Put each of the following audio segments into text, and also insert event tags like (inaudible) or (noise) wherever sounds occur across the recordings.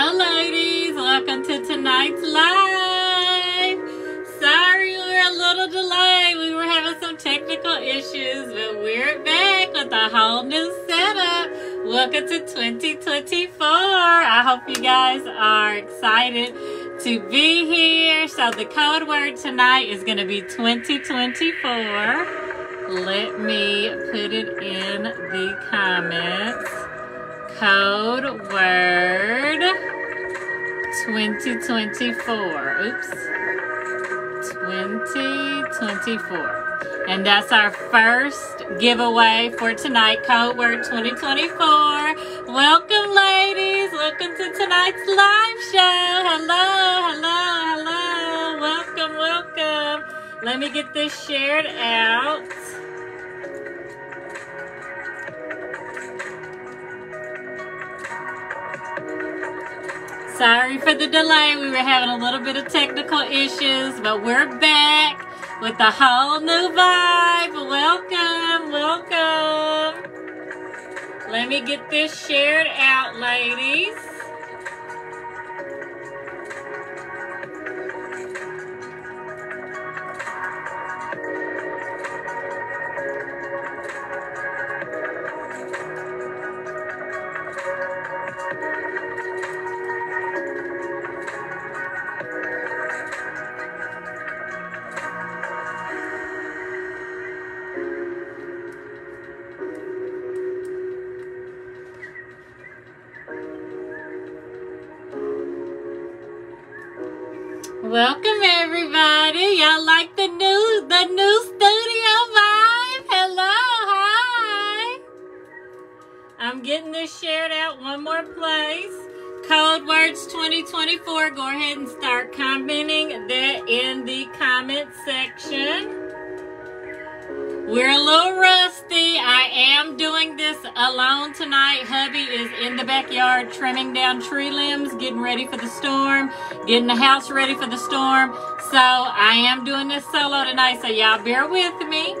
Hello, ladies. Welcome to tonight's live. Sorry we're a little delayed. We were having some technical issues, but we're back with a whole new setup. Welcome to 2024. I hope you guys are excited to be here. So the code word tonight is going to be 2024. Let me put it in the comments code word 2024. Oops. 2024. And that's our first giveaway for tonight, code word 2024. Welcome, ladies. Welcome to tonight's live show. Hello, hello, hello. Welcome, welcome. Let me get this shared out. Sorry for the delay. We were having a little bit of technical issues, but we're back with a whole new vibe. Welcome, welcome. Let me get this shared out, ladies. Welcome everybody. Y'all like the new the new studio vibe? Hello, hi. I'm getting this shared out one more place. Code words 2024. Go ahead and start commenting that in the comment section. We're a little rusty. I am doing this alone tonight. Hubby is in the backyard trimming down tree limbs, getting ready for the storm, getting the house ready for the storm. So I am doing this solo tonight, so y'all bear with me.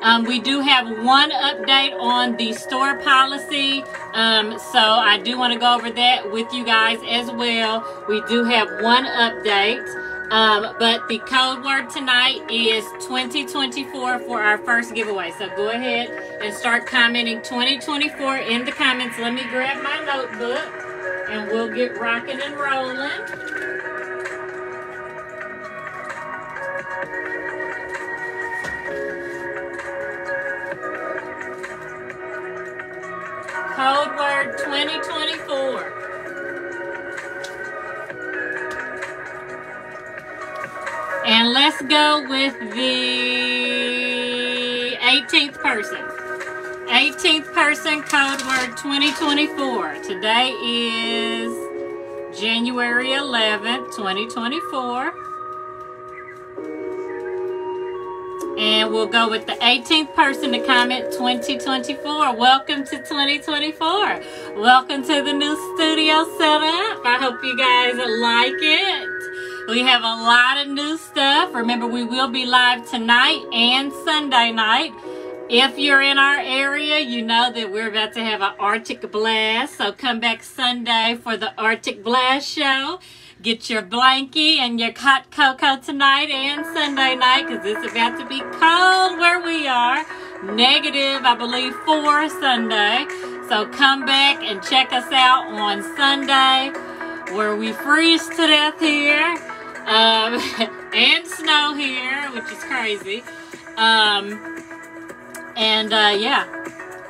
Um, we do have one update on the store policy. Um, so I do want to go over that with you guys as well. We do have one update. Um, but the code word tonight is 2024 for our first giveaway. So go ahead and start commenting 2024 in the comments. Let me grab my notebook and we'll get rocking and rolling. Code word 2024. And let's go with the 18th person. 18th person code word 2024. Today is January 11th, 2024. And we'll go with the 18th person to comment 2024. Welcome to 2024. Welcome to the new studio setup. I hope you guys like it. We have a lot of new stuff. Remember, we will be live tonight and Sunday night. If you're in our area, you know that we're about to have an Arctic Blast. So come back Sunday for the Arctic Blast show. Get your blankie and your hot cocoa tonight and Sunday night because it's about to be cold where we are. Negative, I believe, four Sunday. So come back and check us out on Sunday where we freeze to death here um, (laughs) and snow here, which is crazy. Um, and uh, yeah,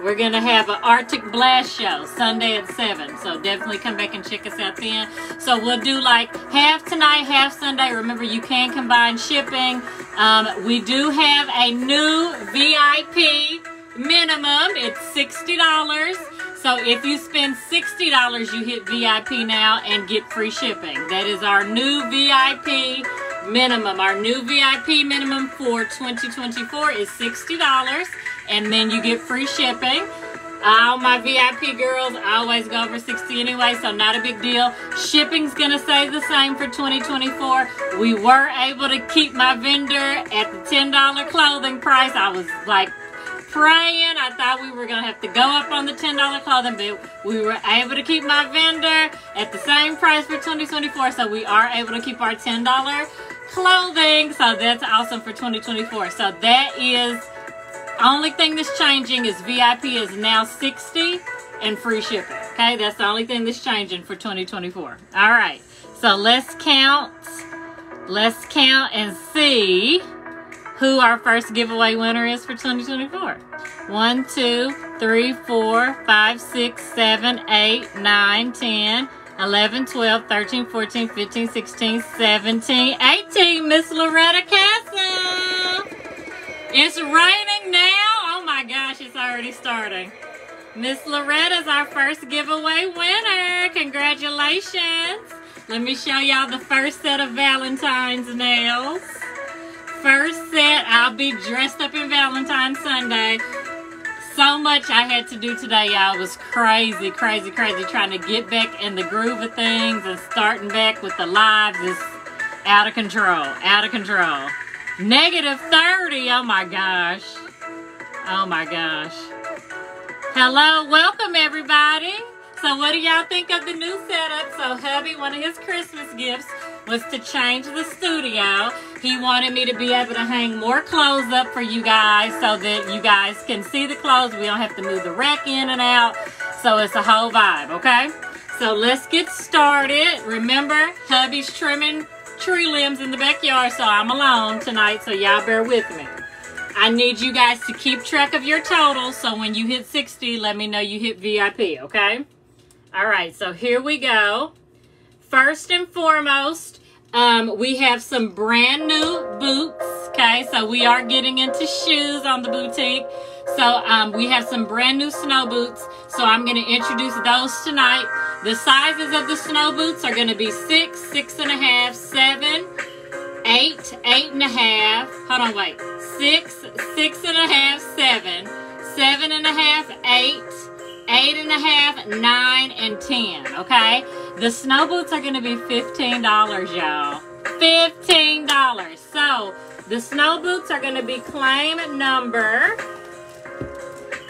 we're gonna have an Arctic Blast show Sunday at seven. So definitely come back and check us out then. So we'll do like half tonight, half Sunday. Remember, you can combine shipping. Um, we do have a new VIP minimum. It's sixty dollars. So if you spend $60, you hit VIP now and get free shipping. That is our new VIP minimum. Our new VIP minimum for 2024 is $60 and then you get free shipping. All my VIP girls always go over 60 anyway, so not a big deal. Shipping's gonna stay the same for 2024. We were able to keep my vendor at the $10 clothing price. I was like praying. I thought we were going to have to go up on the $10 clothing, but we were able to keep my vendor at the same price for 2024. So we are able to keep our $10 clothing. So that's awesome for 2024. So that is only thing that's changing is VIP is now 60 and free shipping. Okay, that's the only thing that's changing for 2024. All right, so let's count. Let's count and see who our first giveaway winner is for 2024. 1, 2, 3, 4, 5, 6, 7, 8, 9, 10, 11, 12, 13, 14, 15, 16, 17, 18. Miss Loretta Castle. It's raining now. Oh my gosh, it's already starting. Miss Loretta's our first giveaway winner. Congratulations. Let me show y'all the first set of Valentine's nails. First set, I'll be dressed up in Valentine's Sunday. So much I had to do today, y'all. Was crazy, crazy, crazy trying to get back in the groove of things and starting back with the lives is out of control, out of control. Negative 30. Oh my gosh. Oh my gosh. Hello, welcome everybody. So what do y'all think of the new setup? So hubby, one of his Christmas gifts was to change the studio. He wanted me to be able to hang more clothes up for you guys so that you guys can see the clothes. We don't have to move the rack in and out. So it's a whole vibe, okay? So let's get started. Remember, hubby's trimming tree limbs in the backyard, so I'm alone tonight, so y'all bear with me. I need you guys to keep track of your totals, so when you hit 60, let me know you hit VIP, okay? All right, so here we go. First and foremost, um, we have some brand new boots, okay? So we are getting into shoes on the boutique. So um, we have some brand new snow boots. So I'm going to introduce those tonight. The sizes of the snow boots are going to be six, six and a half, seven, eight, eight and a half. Hold on, wait. Six, six and a half, seven, seven and a half, eight, eight and a half, nine, and ten. Okay. The snow boots are going to be $15, y'all. $15. So the snow boots are going to be claim number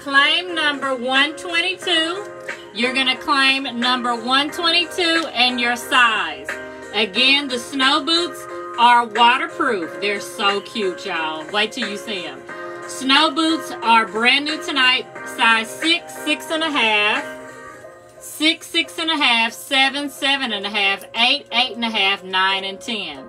claim number 122. You're going to claim number 122 and your size. Again, the snow boots are waterproof. They're so cute, y'all. Wait till you see them. Snow boots are brand new tonight, size six, six and a half, six, six and a half, seven, seven and a half, eight, eight and a half, nine, and ten.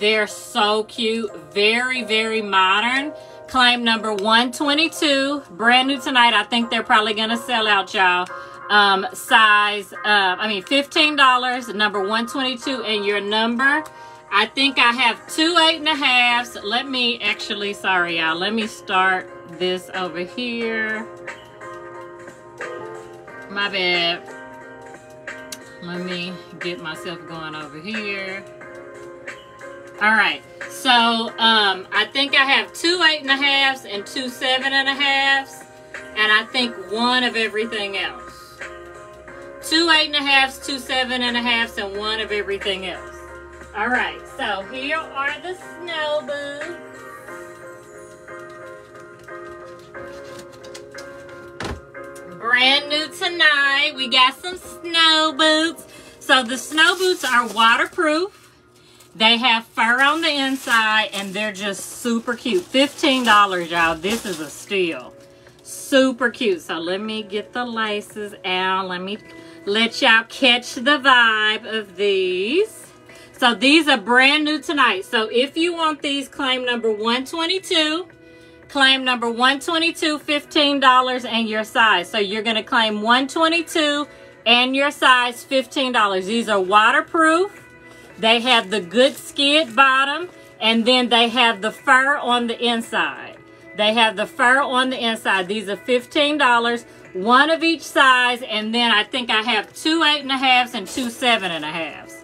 They're so cute, very, very modern. Claim number 122, brand new tonight. I think they're probably to sell out, y'all. Um, size, uh, I mean, $15, number 122, and your number. I think I have two eight and a halves. Let me actually, sorry, y'all. Let me start this over here. My bad. Let me get myself going over here. All right. So um, I think I have two eight and a halves and two seven and a halves. And I think one of everything else. Two eight and a halves, two seven and a halves, and one of everything else. All right. So here are the snow boots. Brand new tonight. We got some snow boots. So the snow boots are waterproof. They have fur on the inside and they're just super cute. $15, y'all. This is a steal. Super cute. So let me get the laces out. Let me let y'all catch the vibe of these. So these are brand new tonight. So if you want these, claim number 122. Claim number 122, $15 and your size. So you're going to claim 122 and your size, $15. These are waterproof. They have the good skid bottom, and then they have the fur on the inside. They have the fur on the inside. These are $15, one of each size, and then I think I have two eight and a halves and two seven and a halves.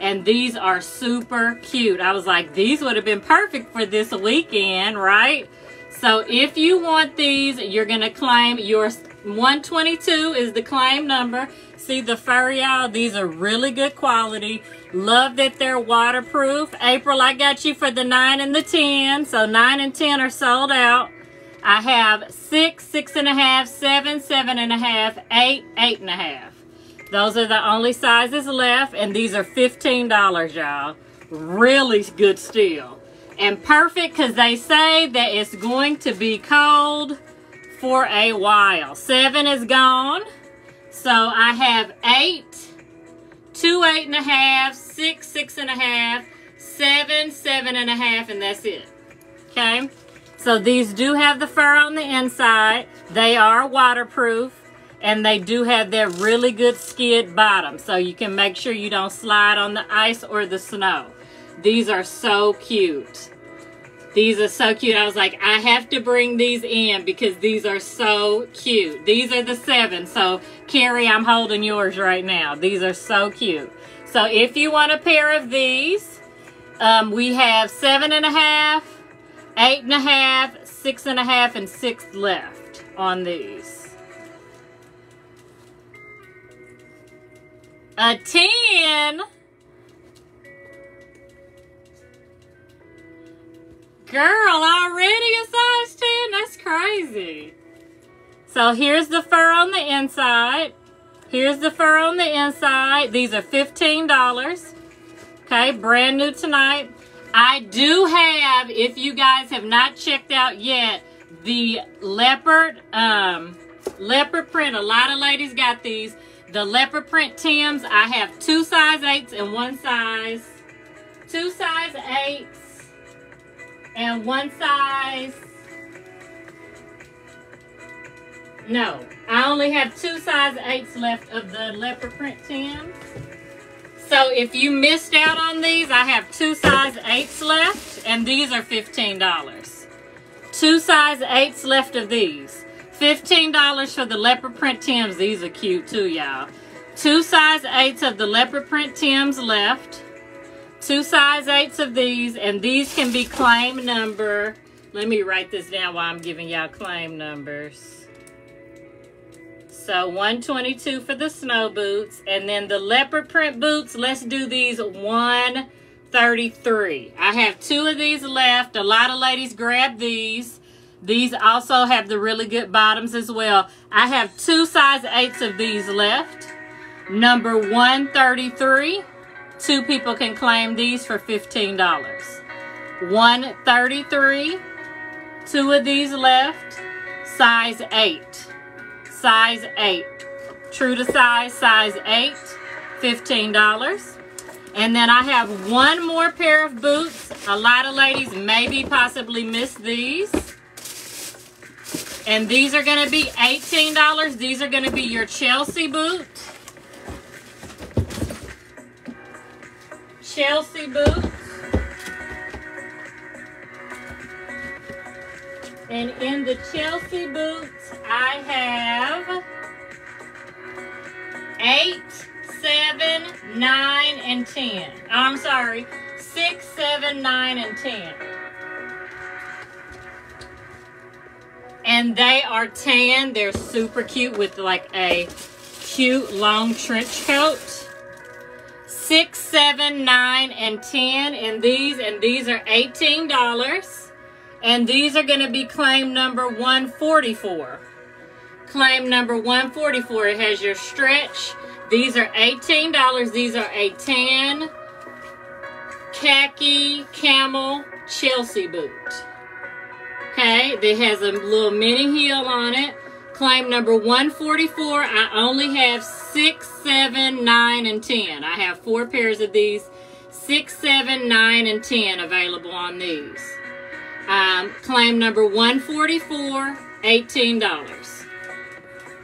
And these are super cute. I was like, these would have been perfect for this weekend, right? So if you want these, you're going to claim your 122 is the claim number. See the fur, y'all? These are really good quality. Love that they're waterproof. April, I got you for the 9 and the 10. So 9 and 10 are sold out. I have 6, 6 and a half, 7, 7 and a half, 8, 8 and a half. Those are the only sizes left, and these are $15, y'all. Really good steal. And perfect because they say that it's going to be cold for a while. Seven is gone. So I have eight, two eight and a half, six, six and a half, seven, seven and a half, and that's it. Okay? So these do have the fur on the inside. They are waterproof and they do have that really good skid bottom so you can make sure you don't slide on the ice or the snow. These are so cute. These are so cute. I was like, I have to bring these in because these are so cute. These are the seven. So, Carrie, I'm holding yours right now. These are so cute. So, if you want a pair of these, um, we have seven and a half, eight and a half, six and a half, and six left on these. A 10. Girl, already a size 10? That's crazy. So here's the fur on the inside. Here's the fur on the inside. These are $15. Okay, brand new tonight. I do have, if you guys have not checked out yet, the leopard, um, leopard print. A lot of ladies got these. The leopard print Tims. I have two size 8s and one size, two size 8s and one size. No, I only have two size 8s left of the leopard print Tims. So if you missed out on these, I have two size 8s left, and these are $15. Two size 8s left of these. $15 for the leopard print Tims. These are cute too, y'all. Two size 8s of the leopard print Tims left two size 8s of these, and these can be claim number. Let me write this down while I'm giving y'all claim numbers. So 122 for the snow boots, and then the leopard print boots, let's do these 133. I have two of these left. A lot of ladies grab these. These also have the really good bottoms as well. I have two size 8s of these left. Number 133. Two people can claim these for $15. 133 Two of these left. Size 8. Size 8. True to size, size 8. $15. And then I have one more pair of boots. A lot of ladies maybe possibly missed these. And these are going to be $18. These are going to be your Chelsea boots. Chelsea boots. And in the Chelsea boots, I have eight, seven, nine, and ten. I'm sorry, six, seven, nine, and ten. And they are tan. They're super cute with like a cute long trench coat six, seven, nine, and 10 in these, and these are $18. And these are going to be claim number 144. Claim number 144. It has your stretch. These are $18. These are a tan khaki camel Chelsea boot. Okay, That has a little mini heel on it. Claim number 144, I only have six, seven, nine, and 10. I have four pairs of these. six, seven, nine, and 10 available on these. Um, claim number 144, $18.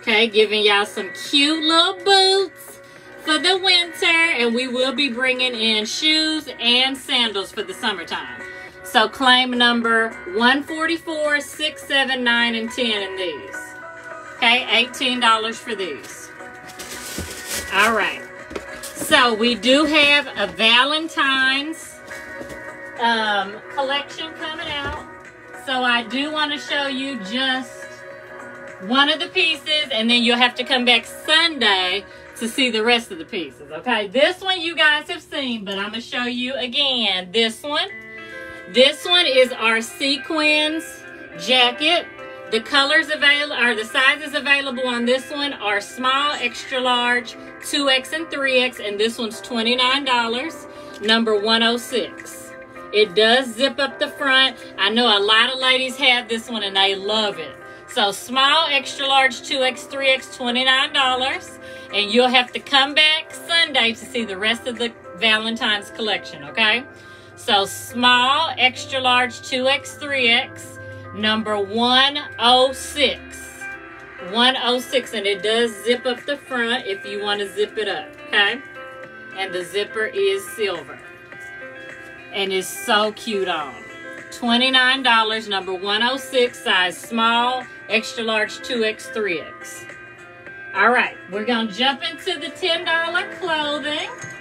Okay, giving y'all some cute little boots for the winter. And we will be bringing in shoes and sandals for the summertime. So claim number 144, 6, 7, 9, and 10 in these. Okay, $18 for these. All right. So we do have a Valentine's um, collection coming out. So I do want to show you just one of the pieces and then you'll have to come back Sunday to see the rest of the pieces. Okay, this one you guys have seen, but I'm going to show you again. This one. This one is our sequins jacket. The colors available, or the sizes available on this one are small, extra large, 2X and 3X, and this one's $29, number 106. It does zip up the front. I know a lot of ladies have this one and they love it. So small, extra large, 2X, 3X, $29. And you'll have to come back Sunday to see the rest of the Valentine's collection, okay? So small, extra large, 2X, 3X, number 106. 106, and it does zip up the front if you want to zip it up, okay? And the zipper is silver. And it's so cute on. $29, number 106, size small, extra large 2X, 3X. All right, we're going to jump into the $10 clothing.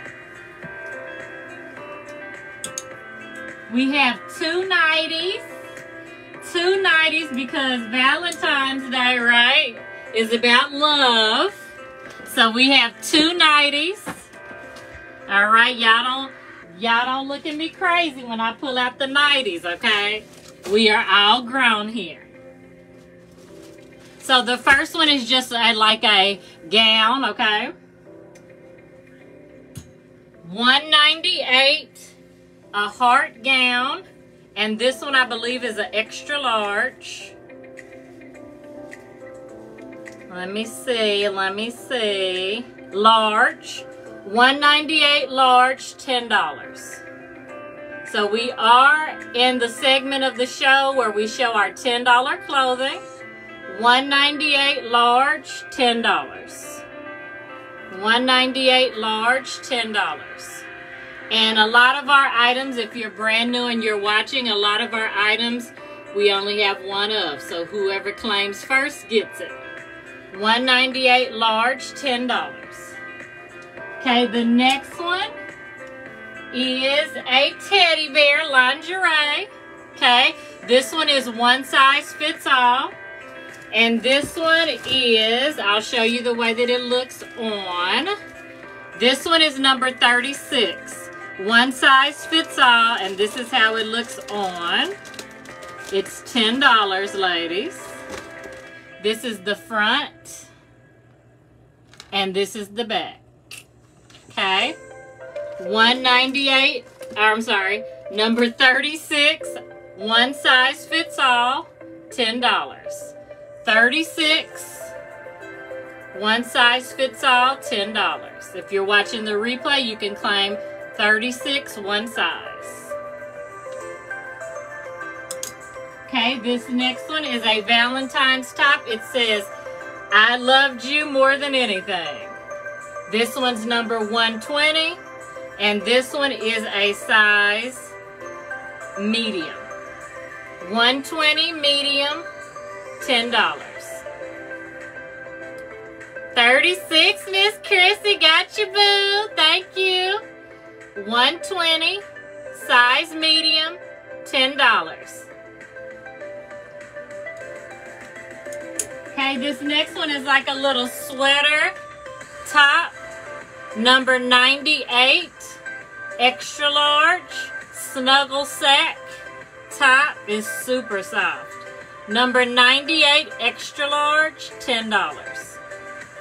We have two 90s. Two 90s because Valentine's Day, right, is about love. So we have two 90s. All right, y'all don't y'all don't look at me crazy when I pull out the 90s, okay? We are all grown here. So the first one is just a, like a gown, okay? 198 a heart gown. And this one I believe is an extra large. Let me see, let me see. Large, 198 large, $10. So we are in the segment of the show where we show our $10 clothing. 198 large, $10. 198 large, $10. And a lot of our items, if you're brand new and you're watching, a lot of our items we only have one of. So whoever claims first gets it. 198 large, $10. Okay, the next one is a teddy bear lingerie. Okay, this one is one size fits all. And this one is, I'll show you the way that it looks on. This one is number 36. One size fits all, and this is how it looks on. It's $10, ladies. This is the front, and this is the back. Okay? 198, I'm sorry, number 36, one size fits all, $10. 36 one size fits all $10 if you're watching the replay you can claim 36 one size okay this next one is a Valentine's top it says I loved you more than anything this one's number 120 and this one is a size medium 120 medium $10. 36, Miss Chrissy, got you, boo. Thank you. 120, size medium, $10. Okay, this next one is like a little sweater top, number 98, extra large, snuggle sack. Top is super soft. Number 98, extra large, $10.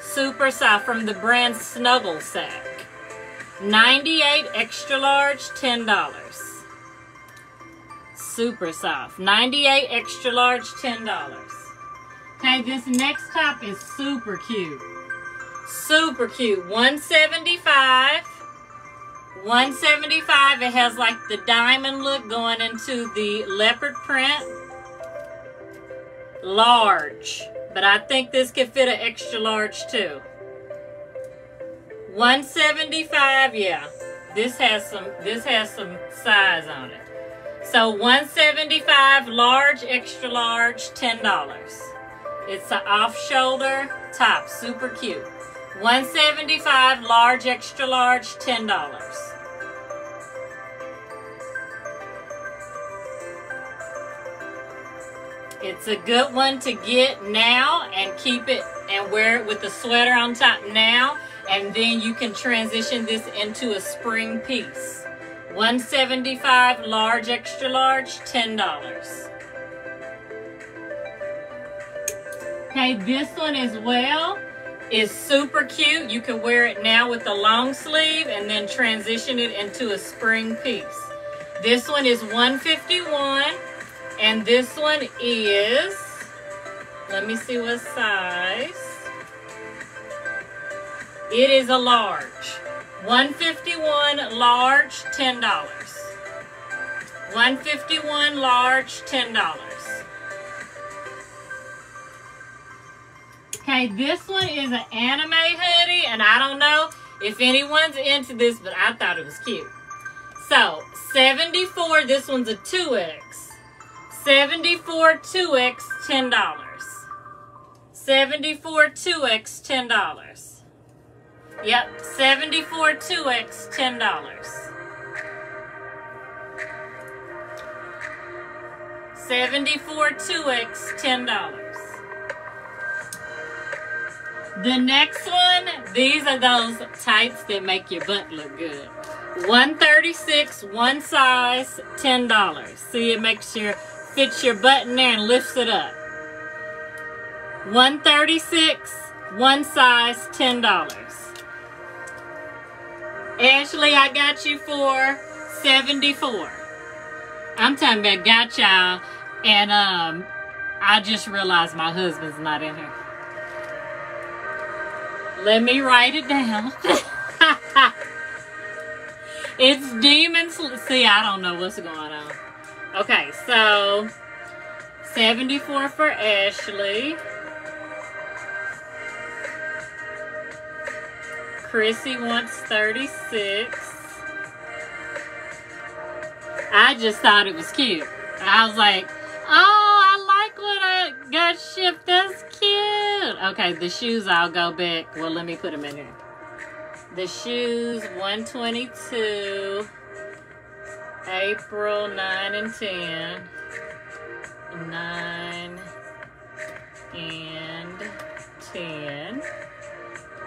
Super soft from the brand Snuggle Sack. 98, extra large, $10. Super soft. 98, extra large, $10. Okay, this next top is super cute. Super cute. 175 175 It has like the diamond look going into the leopard print large. But I think this could fit an extra large too. 175, yeah. This has some this has some size on it. So 175 large, extra large, $10. It's an off-shoulder top, super cute. 175 large, extra large, $10. It's a good one to get now and keep it and wear it with the sweater on top now. And then you can transition this into a spring piece. 175 large, extra large, $10. Okay, this one as well is super cute. You can wear it now with the long sleeve and then transition it into a spring piece. This one is 151 and this one is, let me see what size. It is a large. 151 large, $10. 151 large, $10. Okay, this one is an anime hoodie, and I don't know if anyone's into this, but I thought it was cute. So, 74, this one's a 2X. 74 2X, $10. 74 2X, $10. Yep, 74 2X, $10. 74 2X, $10. The next one, these are those tights that make your butt look good. 136, one size, $10. See, it makes your, fits your butt in there and lifts it up. 136, one size, $10. Ashley, I got you for 74. I'm talking about got y'all, and um, I just realized my husband's not in here. Let me write it down. (laughs) it's demons. See, I don't know what's going on. Okay, so 74 for Ashley. Chrissy wants 36. I just thought it was cute. I was like, oh, I like what I got shipped. That's cute. Okay, the shoes, I'll go back. Well, let me put them in here. The shoes, 122. April 9 and 10. 9 and 10.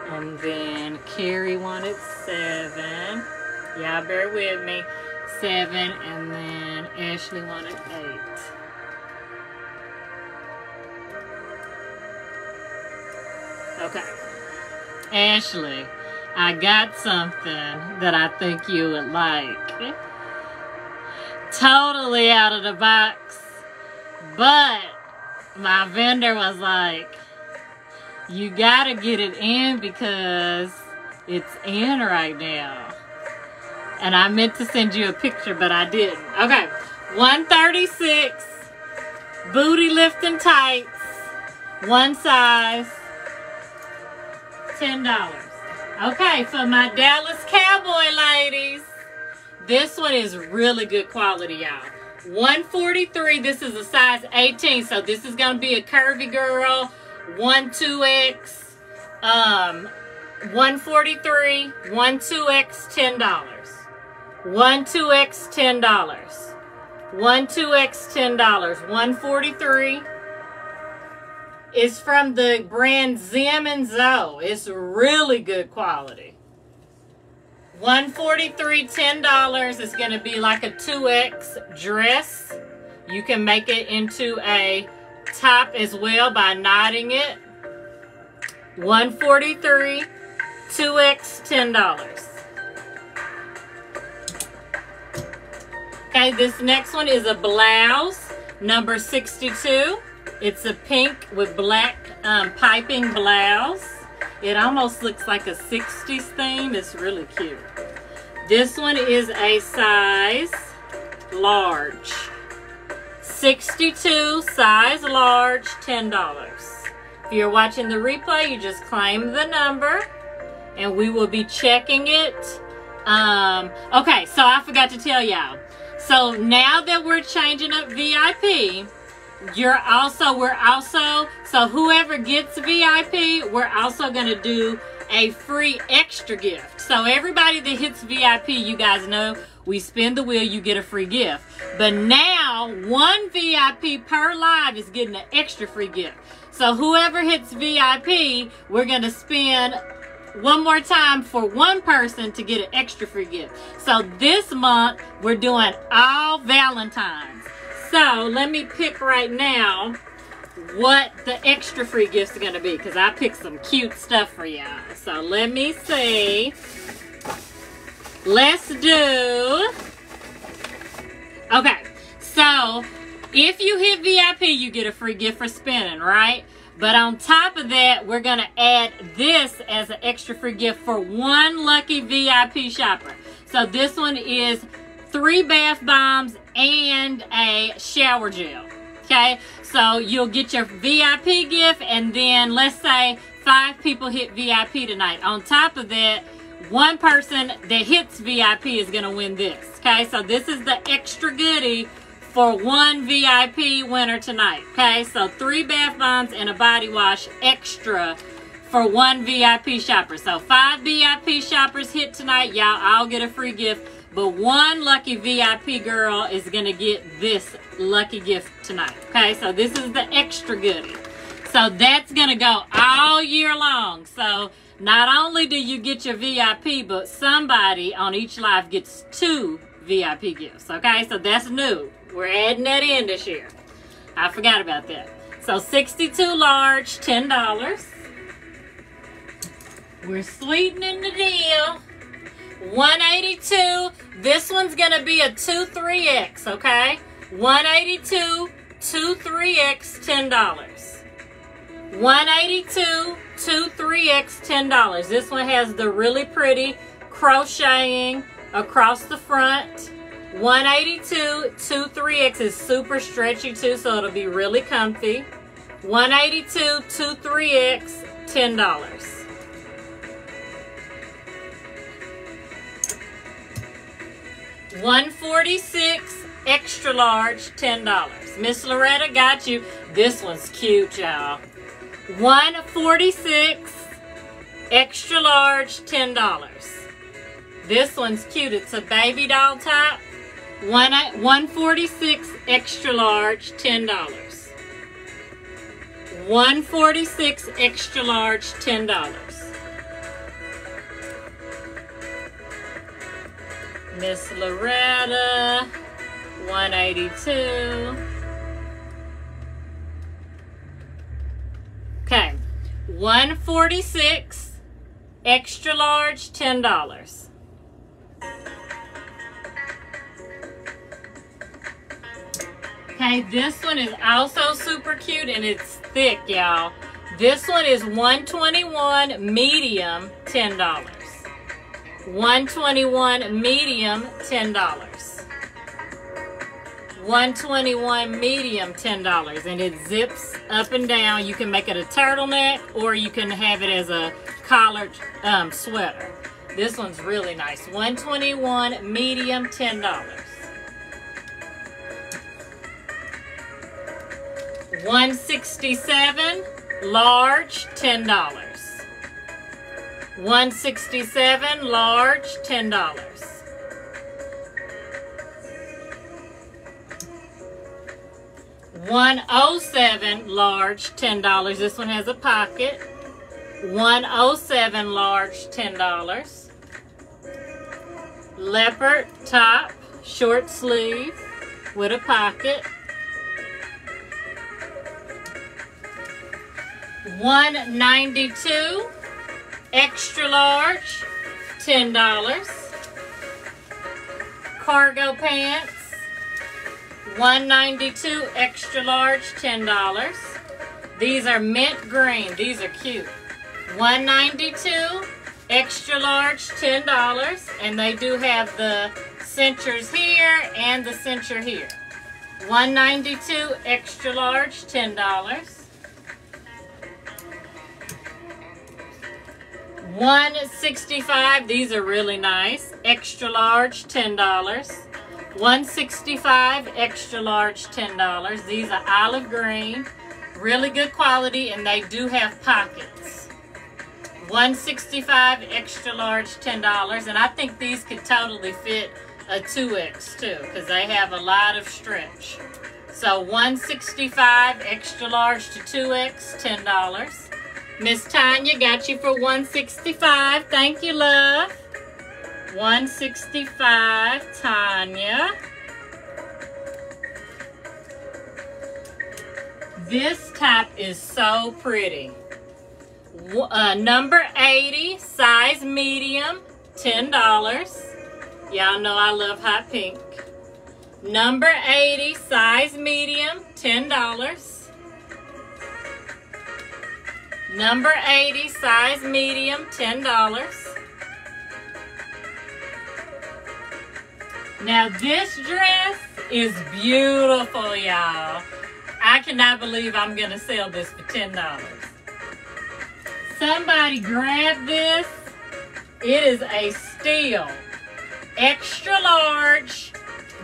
And then Carrie wanted 7. Y'all bear with me. 7. And then Ashley wanted 8. Okay. Ashley, I got something that I think you would like. Totally out of the box. But my vendor was like, you gotta get it in because it's in right now. And I meant to send you a picture, but I didn't. Okay, 136 booty lifting tights, one size, $10. Okay, for my Dallas Cowboy ladies, this one is really good quality, y'all. 143, this is a size 18, so this is to be a curvy girl. 1 2X, um, 143, 1 2X, $10. 1 2X, $10. 1 2X, $10. 143 is from the brand Zim and Zoe. It's really good quality. 143 $10 is going to be like a 2X dress. You can make it into a top as well by knotting it. 143 2X $10. Okay, this next one is a blouse, number 62. It's a pink with black um, piping blouse. It almost looks like a 60s theme. It's really cute. This one is a size large. 62 size large, $10. If you're watching the replay, you just claim the number and we will be checking it. Um, okay, so I forgot to tell y'all. So now that we're changing up VIP, you're also, we're also, so whoever gets VIP, we're also going to do a free extra gift. So everybody that hits VIP, you guys know, we spin the wheel, you get a free gift. But now, one VIP per live is getting an extra free gift. So whoever hits VIP, we're going to spin one more time for one person to get an extra free gift. So this month, we're doing all Valentine's. So let me pick right now what the extra free gifts are going to be because I picked some cute stuff for y'all. So let me see. Let's do. Okay, so if you hit VIP, you get a free gift for spinning, right? But on top of that, we're going to add this as an extra free gift for one lucky VIP shopper. So this one is three bath bombs and a shower gel. Okay, so you'll get your VIP gift, and then let's say five people hit VIP tonight. On top of that, one person that hits VIP is going to win this. Okay, so this is the extra goodie for one VIP winner tonight. Okay, so three bath bombs and a body wash extra for one VIP shopper. So five VIP shoppers hit tonight. Y'all all get a free gift. But one lucky VIP girl is going to get this lucky gift tonight. Okay, so this is the extra goodie. So that's going to go all year long. So not only do you get your VIP, but somebody on each live gets two VIP gifts. Okay, so that's new. We're adding that in this year. I forgot about that. So 62 large, $10. We're sweetening the deal. 182. This one's going to be a 2-3X, okay? 182, 2-3X, $10. 182, 2-3X, $10. This one has the really pretty crocheting across the front. 182, 2-3X is super stretchy too, so it'll be really comfy. 182, 2-3X, $10. 146 extra large $10 miss loretta got you this one's cute y'all 146 extra large $10 this one's cute. It's a baby doll type. One, 146 extra large $10 146 extra large $10 Miss Loretta, 182. Okay, 146, extra large, $10. Okay, this one is also super cute and it's thick, y'all. This one is 121 medium, $10. 121 medium, $10. 121 medium, $10. And it zips up and down. You can make it a turtleneck or you can have it as a collared um, sweater. This one's really nice. 121 medium, $10. One sixty-seven large, ten dollars. 167 large, $10. One oh seven large, ten dollars. This one has a pocket. One oh seven large, ten dollars. Leopard top, short sleeve with a pocket. One ninety two Extra large, $10. Cargo pants, 192 extra large, $10. These are mint green. These are cute. 192 extra large, $10. And they do have the cinchers here and the cincher here. 192 extra large, $10. 165 these are really nice extra large $10 165 extra large $10 these are olive green really good quality and they do have pockets 165 extra large $10 and I think these could totally fit a 2X too because they have a lot of stretch so 165 extra large to 2X $10 Miss Tanya got you for 165. Thank you, love. 165, Tanya. this top is so pretty. Uh, number 80, size medium, $10. Y'all know I love hot pink. Number 80, size medium, $10. Number 80, size medium, $10. Now this dress is beautiful, y'all. I cannot believe I'm going to sell this for $10. Somebody grab this. It is a steal. Extra large,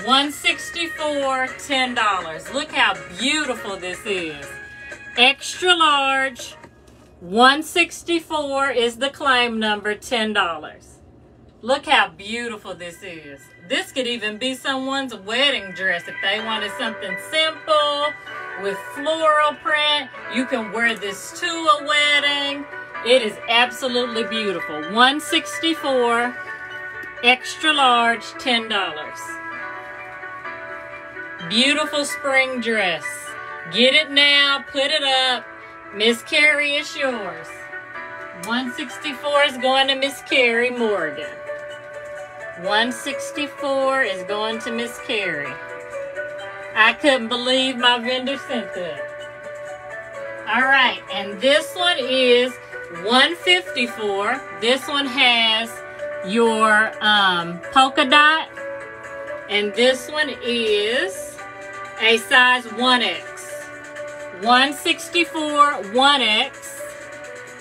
164 $10. Look how beautiful this is. Extra large, 164 is the claim number, $10. Look how beautiful this is. This could even be someone's wedding dress if they wanted something simple with floral print. You can wear this to a wedding. It is absolutely beautiful. 164 extra large, $10. Beautiful spring dress. Get it now, put it up. Miss Carrie, is yours. 164 is going to Miss Carrie Morgan. 164 is going to Miss Carrie. I couldn't believe my vendor sent that. All right, and this one is 154. This one has your um, polka dot. And this one is a size 1X. 164 1X.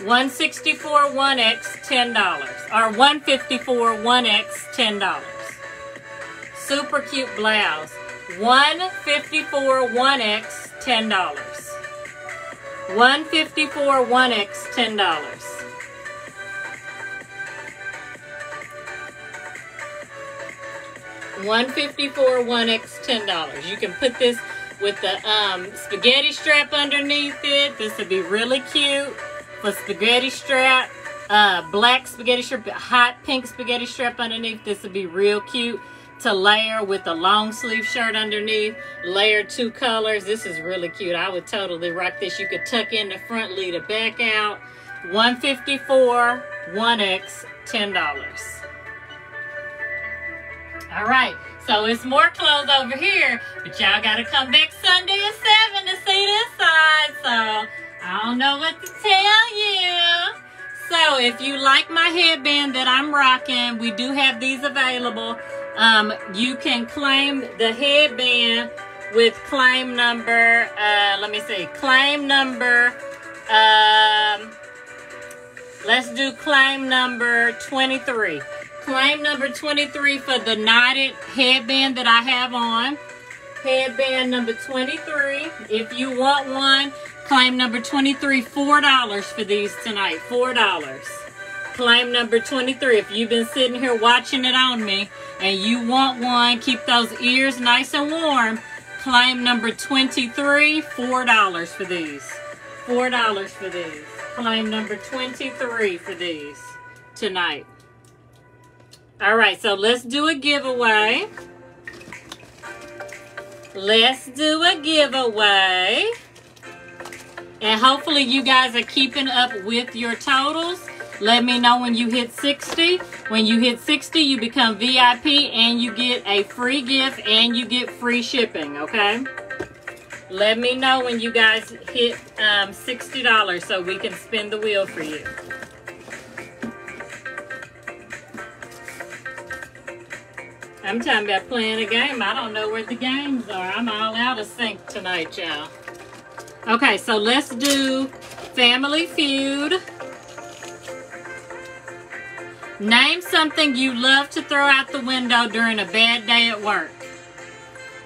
164 1X, $10. Or 154 1X, $10. Super cute blouse. 154 1X, $10. 154 1X, $10. One fifty four, one X, ten dollars. You can put this with the um, spaghetti strap underneath it. This would be really cute for spaghetti strap. Uh, black spaghetti strap, hot pink spaghetti strap underneath. This would be real cute to layer with a long sleeve shirt underneath. Layer two colors. This is really cute. I would totally rock this. You could tuck in the front, lead it back out. 154 1X, $10. All right, so it's more clothes over here, but y'all got to come back Sunday at 7 to see this side. So I don't know what to tell you. So if you like my headband that I'm rocking, we do have these available. Um, you can claim the headband with claim number, uh, let me see, claim number, um, let's do claim number 23. Claim number 23 for the knotted headband that I have on. Headband number 23. If you want one, claim number 23, $4 for these tonight. $4. Claim number 23. If you've been sitting here watching it on me and you want one, keep those ears nice and warm. Claim number 23, $4 for these. $4 for these. Claim number 23 for these tonight. All right, so let's do a giveaway. Let's do a giveaway. And hopefully you guys are keeping up with your totals. Let me know when you hit 60. When you hit 60, you become VIP and you get a free gift and you get free shipping, okay? Let me know when you guys hit um, $60 so we can spin the wheel for you. I'm talking about playing a game. I don't know where the games are. I'm all out of sync tonight, y'all. Okay, so let's do Family Feud. Name something you love to throw out the window during a bad day at work.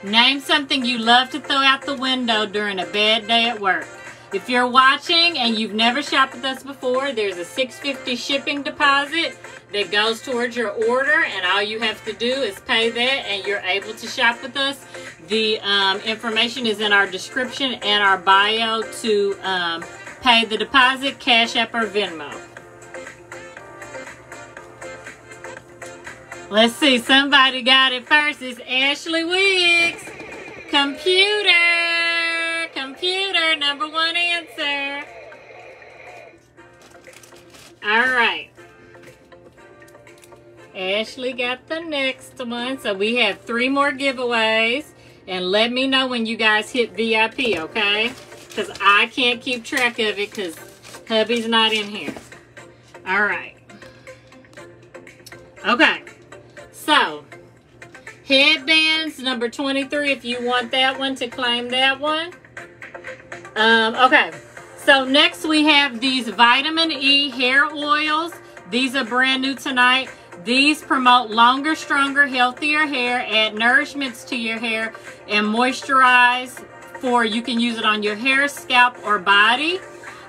Name something you love to throw out the window during a bad day at work. If you're watching and you've never shopped with us before, there's a 650 shipping deposit that goes towards your order and all you have to do is pay that and you're able to shop with us. The um, information is in our description and our bio to um, pay the deposit, Cash App, or Venmo. Let's see, somebody got it first. It's Ashley Wiggs. Computer, computer. Number one answer. All right. Ashley got the next one. So we have three more giveaways. And let me know when you guys hit VIP, okay? Because I can't keep track of it because hubby's not in here. All right. Okay. So, headbands, number 23, if you want that one to claim that one. Um, okay. So next we have these vitamin E hair oils. These are brand new tonight. These promote longer, stronger, healthier hair, add nourishments to your hair, and moisturize for you can use it on your hair, scalp, or body.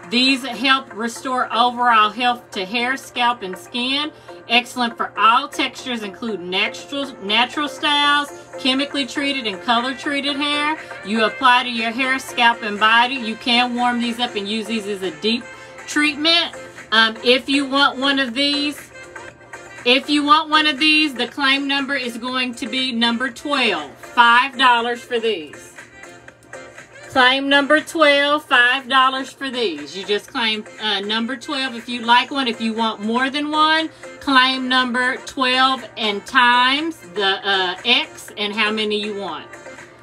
These help restore overall health to hair, scalp, and skin. Excellent for all textures, including natural, natural styles, chemically treated and color treated hair. You apply to your hair, scalp, and body. You can warm these up and use these as a deep treatment. Um, if you want one of these, if you want one of these, the claim number is going to be number 12. $5 for these. Claim number 12, $5 for these. You just claim uh, number 12 if you like one. If you want more than one, claim number 12 and times the uh, X and how many you want.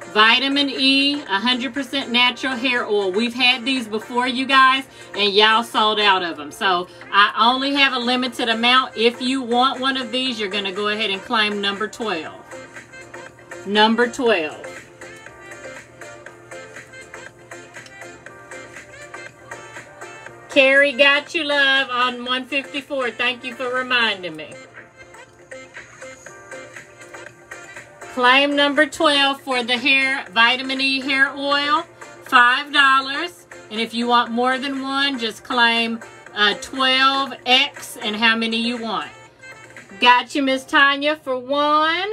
Vitamin E, 100% natural hair oil. We've had these before, you guys, and y'all sold out of them. So I only have a limited amount. If you want one of these, you're going to go ahead and claim number 12. Number 12. Carrie got you love on 154. Thank you for reminding me. Claim number 12 for the hair vitamin E hair oil, $5. And if you want more than one, just claim uh, 12X and how many you want. Got you, Miss Tanya, for one.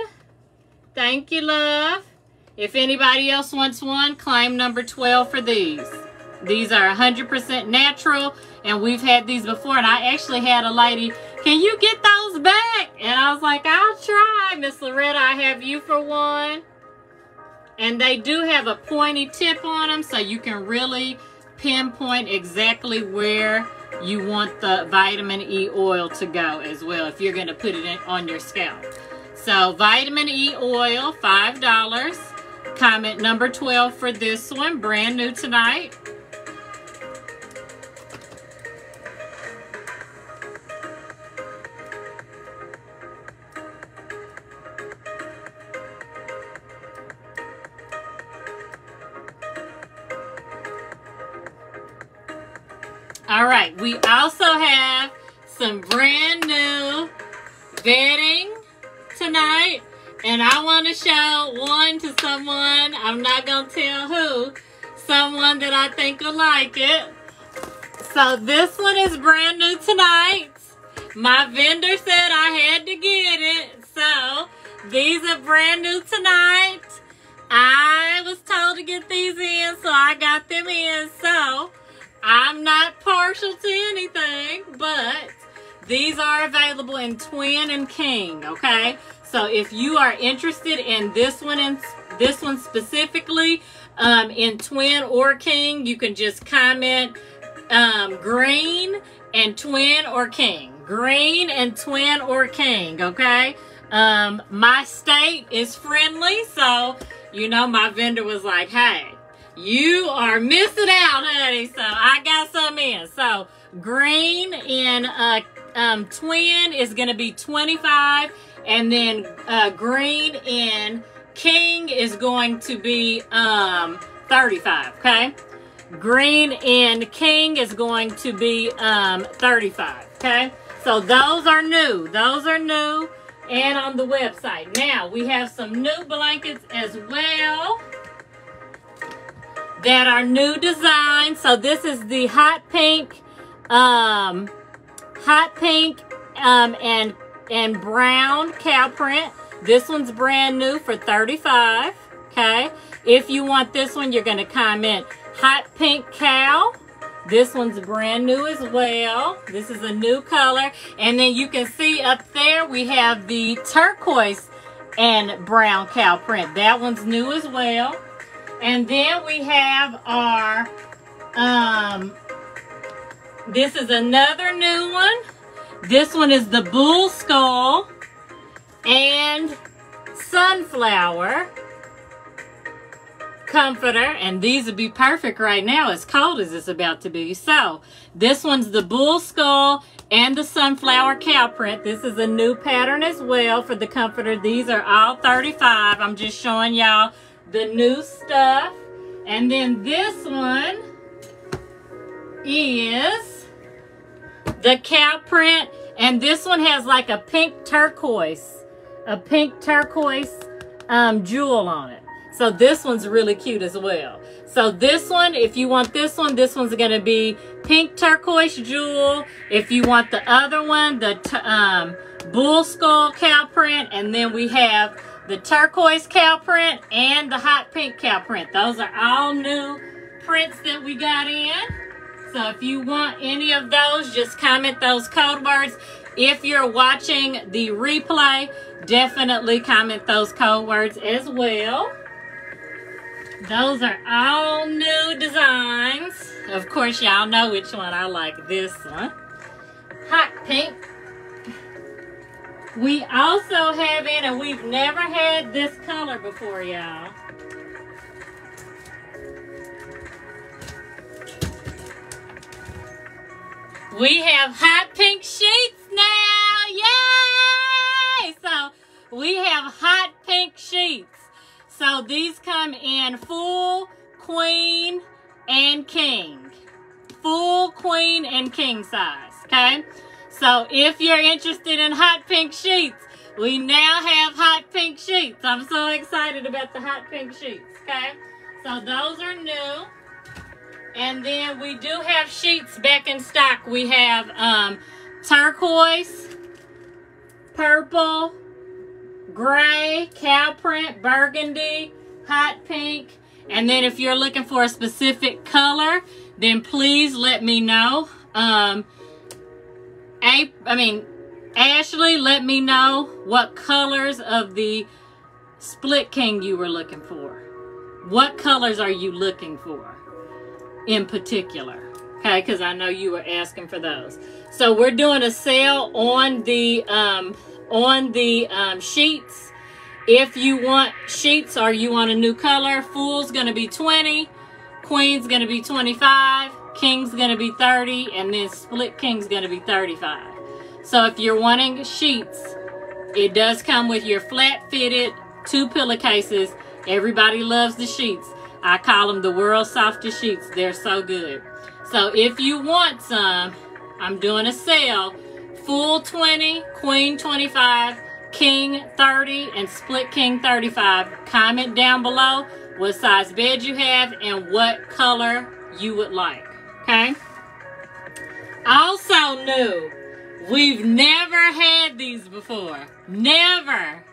Thank you, love. If anybody else wants one, claim number 12 for these. These are 100% natural, and we've had these before, and I actually had a lady, can you get those back? And I was like, I'll try, Miss Loretta, I have you for one. And they do have a pointy tip on them, so you can really pinpoint exactly where you want the vitamin E oil to go as well, if you're gonna put it on your scalp. So vitamin E oil, $5. Comment number 12 for this one, brand new tonight. All right, we also have some brand new bedding tonight. And I want to show one to someone, I'm not going to tell who, someone that I think will like it. So this one is brand new tonight. My vendor said I had to get it. So these are brand new tonight. I was told to get these in, so I got them in. So I'm not partial to anything, but these are available in twin and king, okay? So if you are interested in this one and this one specifically, um, in twin or king, you can just comment um, green and twin or king. Green and twin or king, okay? Um, my state is friendly, so, you know, my vendor was like, hey, you are missing out, honey. So I got some in. So green in uh, um, twin is going to be 25. And then uh, green in king is going to be um, 35, okay? Green in king is going to be um, 35, okay? So those are new. Those are new and on the website. Now, we have some new blankets as well that are new designs. So this is the hot pink, um, hot pink, um, and, and brown cow print. This one's brand new for 35 okay? If you want this one, you're going to comment hot pink cow. This one's brand new as well. This is a new color. And then you can see up there, we have the turquoise and brown cow print. That one's new as well. And then we have our, um, this is another new one. This one is the bull skull and sunflower comforter. And these would be perfect right now. As cold as it's about to be. So this one's the bull skull and the sunflower cow print. This is a new pattern as well for the comforter. These are all 35 i'm just showing y'all the new stuff and then this one is the cow print and this one has like a pink turquoise a pink turquoise um, jewel on it so this one's really cute as well. So this one, if you want this one, this one's going to be pink turquoise jewel. If you want the other one, the um, bull skull cow print. And then we have the turquoise cow print and the hot pink cow print. Those are all new prints that we got in. So if you want any of those, just comment those code words. If you're watching the replay, definitely comment those code words as well. Those are all new designs. Of course, y'all know which one I like. This one. Hot pink. We also have in, and we've never had this color before, y'all. We have hot pink sheets now. Yay! So we have hot pink sheets. So these come in full, queen, and king. Full, queen, and king size, okay? So if you're interested in hot pink sheets, we now have hot pink sheets. I'm so excited about the hot pink sheets, okay? So those are new. And then we do have sheets back in stock. We have um, turquoise, purple, gray, cow print, burgundy, hot pink. And then if you're looking for a specific color, then please let me know. Um, I, mean, Ashley, let me know what colors of the split king you were looking for. What colors are you looking for in particular? Okay, because I know you were asking for those. So we're doing a sale on the um, on the um, sheets. If you want sheets or you want a new color, Fool's going to be 20, Queen's going to be 25, King's going to be 30, and then Split King's going to be 35. So if you're wanting sheets, it does come with your flat fitted two pillowcases. Everybody loves the sheets. I call them the world's softest sheets. They're so good. So if you want some, I'm doing a sale full 20, queen 25, king 30, and split king 35. Comment down below what size bed you have and what color you would like. Okay? Also new, we've never had these before. Never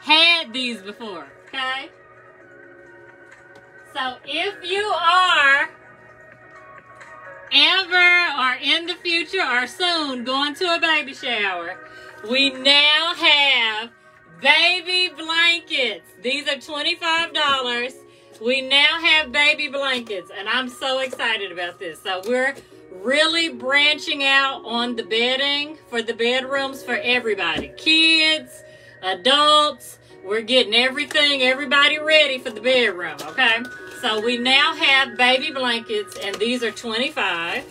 had these before. Okay? So if you are ever or in the future or soon going to a baby shower, we now have baby blankets. These are $25. We now have baby blankets, and I'm so excited about this. So we're really branching out on the bedding for the bedrooms for everybody. Kids, adults, we're getting everything, everybody ready for the bedroom, okay? So we now have baby blankets, and these are 25,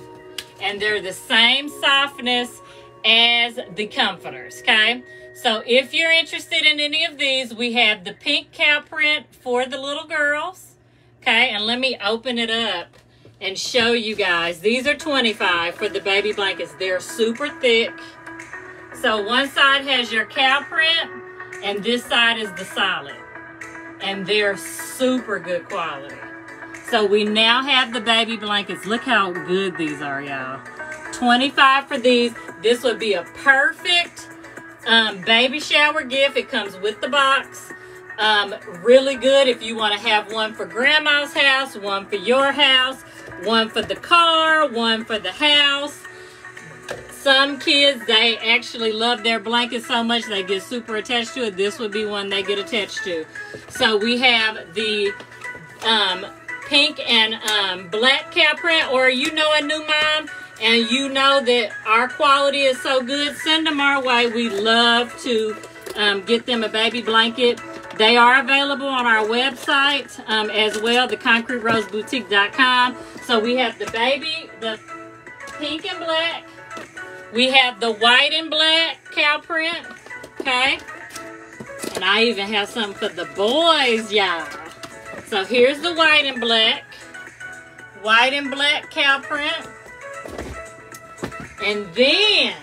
and they're the same softness as the comforters, okay? So if you're interested in any of these, we have the pink cow print for the little girls, okay? And let me open it up and show you guys. These are 25 for the baby blankets. They're super thick. So one side has your cow print, and this side is the solid and they're super good quality. So we now have the baby blankets. Look how good these are, y'all. 25 for these. This would be a perfect um, baby shower gift. It comes with the box. Um, really good if you want to have one for grandma's house, one for your house, one for the car, one for the house. Some kids, they actually love their blanket so much they get super attached to it. This would be one they get attached to. So we have the um, pink and um, black print, or you know a new mom and you know that our quality is so good, send them our way. We love to um, get them a baby blanket. They are available on our website um, as well, theconcreteroseboutique.com. So we have the baby, the pink and black. We have the white and black cow print, okay? And I even have some for the boys, y'all. So here's the white and black. White and black cow print. And then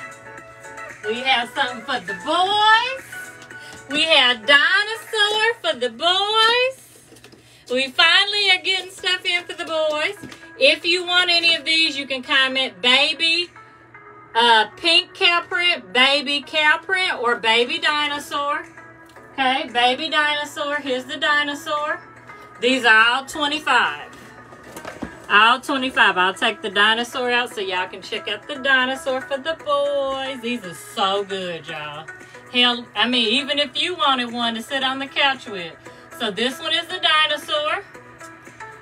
we have something for the boys. We have dinosaur for the boys. We finally are getting stuff in for the boys. If you want any of these, you can comment baby, uh, pink cow print, baby cow print, or baby dinosaur. Okay, baby dinosaur. Here's the dinosaur. These are all 25. All 25. I'll take the dinosaur out so y'all can check out the dinosaur for the boys. These are so good, y'all. Hell, I mean, even if you wanted one to sit on the couch with. So this one is the dinosaur.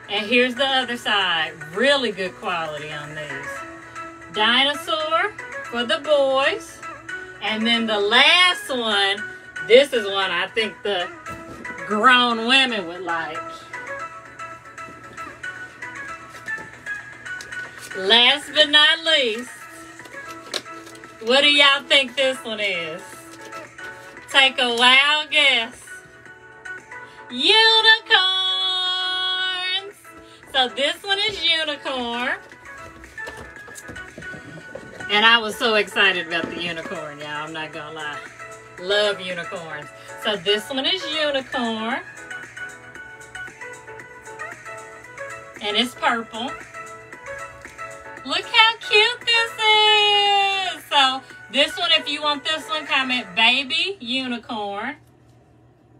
And here's the other side. Really good quality on these. Dinosaur for the boys. And then the last one, this is one I think the grown women would like. Last but not least, what do y'all think this one is? Take a wild guess. Unicorns! So this one is unicorn. And I was so excited about the unicorn, y'all. I'm not gonna lie. Love unicorns. So this one is unicorn. And it's purple. Look how cute this is. So this one, if you want this one, comment baby unicorn.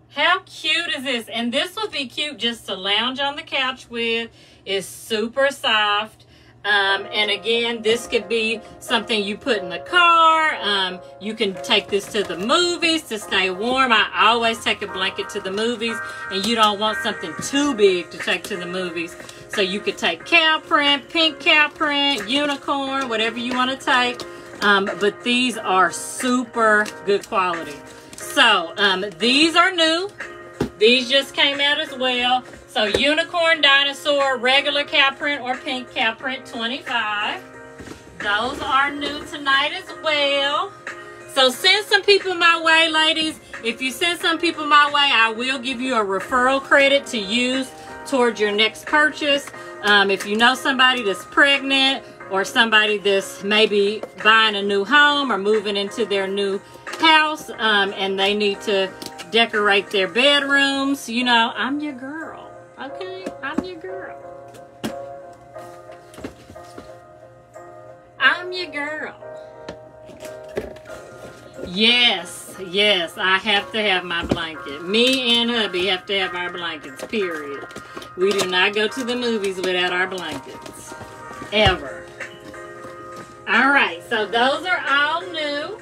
How cute is this? And this would be cute just to lounge on the couch with. It's super soft. Um, and again, this could be something you put in the car. Um, you can take this to the movies to stay warm. I always take a blanket to the movies, and you don't want something too big to take to the movies. So you could take cow print, pink cow print, unicorn, whatever you want to take. Um, but these are super good quality. So um, these are new. These just came out as well. So unicorn, dinosaur, regular cow print, or pink cow print 25. Those are new tonight as well. So send some people my way, ladies. If you send some people my way, I will give you a referral credit to use towards your next purchase. Um, if you know somebody that's pregnant or somebody that's maybe buying a new home or moving into their new house um, and they need to decorate their bedrooms, you know, I'm your girl. Okay, I'm your girl. I'm your girl. Yes, yes, I have to have my blanket. Me and hubby have to have our blankets, period. We do not go to the movies without our blankets. Ever. All right, so those are all new.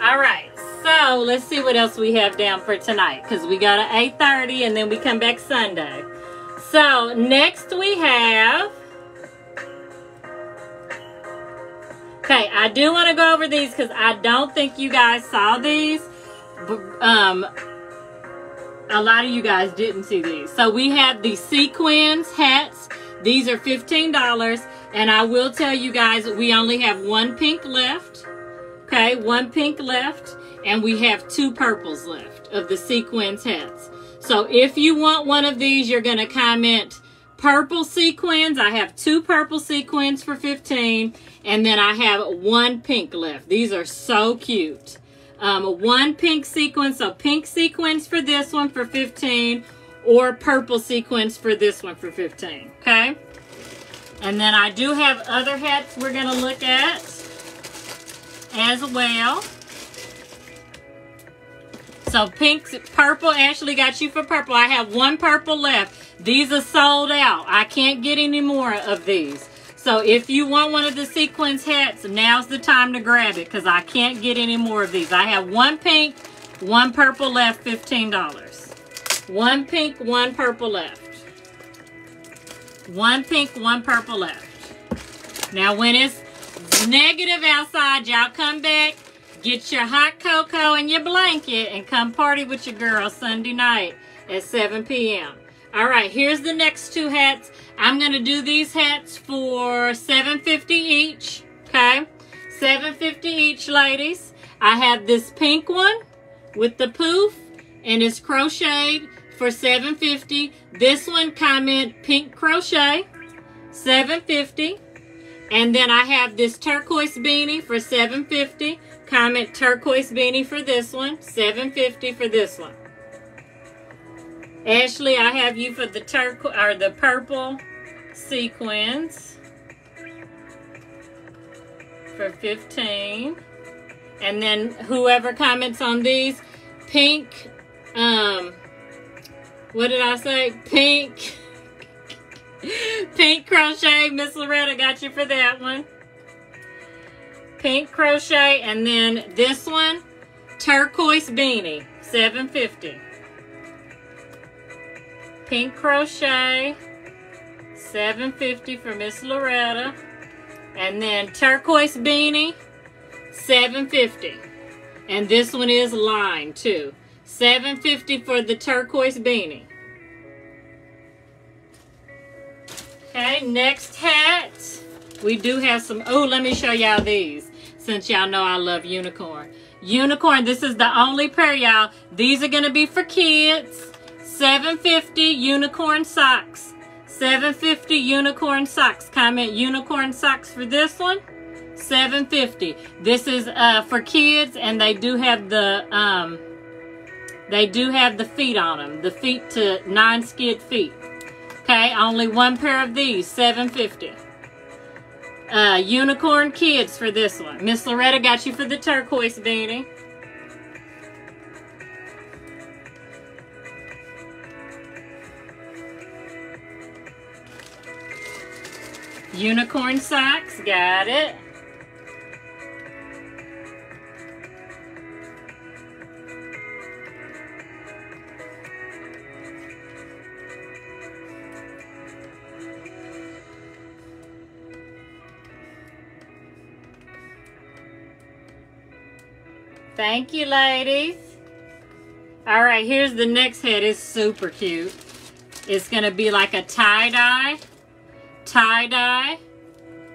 All right, so let's see what else we have down for tonight because we got an 8.30 and then we come back Sunday. So next we have... Okay, I do want to go over these because I don't think you guys saw these. Um, a lot of you guys didn't see these. So we have the sequins hats. These are $15. And I will tell you guys, we only have one pink left. Okay, one pink left and we have two purples left of the sequins hats. So if you want one of these, you're going to comment purple sequins. I have two purple sequins for 15 and then I have one pink left. These are so cute. Um, one pink sequin, so pink sequins for this one for 15 or purple sequins for this one for 15, okay? And then I do have other hats we're going to look at as well. So pink, purple, Ashley got you for purple. I have one purple left. These are sold out. I can't get any more of these. So if you want one of the sequins hats, now's the time to grab it because I can't get any more of these. I have one pink, one purple left, $15. One pink, one purple left. One pink, one purple left. Now when it's negative outside, y'all come back, get your hot cocoa and your blanket, and come party with your girl Sunday night at 7 p.m. All right, here's the next two hats. I'm going to do these hats for 750 each, okay? 750 each, ladies. I have this pink one with the poof, and it's crocheted for 750 This one, comment pink crochet, 750 And then I have this turquoise beanie for 750 Comment turquoise beanie for this one, 750 for this one. Ashley, I have you for the turquoise or the purple sequins for 15. And then whoever comments on these, pink, um, what did I say? Pink, (laughs) pink crochet. Miss Loretta got you for that one. Pink crochet. And then this one, turquoise beanie, 750 pink crochet 750 for Miss Loretta. And then turquoise beanie 750 and this one is lined too. 750 for the turquoise beanie. Okay next hat. We do have some oh let me show y'all these since y'all know I love unicorn. Unicorn this is the only pair y'all. These are gonna be for kids 750 unicorn socks. 750 unicorn socks. Comment unicorn socks for this one. 750. This is uh, for kids and they do have the um, they do have the feet on them. The feet to nine skid feet. Okay, only one pair of these. 750. Uh, unicorn kids for this one. Miss Loretta got you for the turquoise beanie. Unicorn socks, got it. Thank you, ladies. All right, here's the next head. It's super cute. It's going to be like a tie-dye tie-dye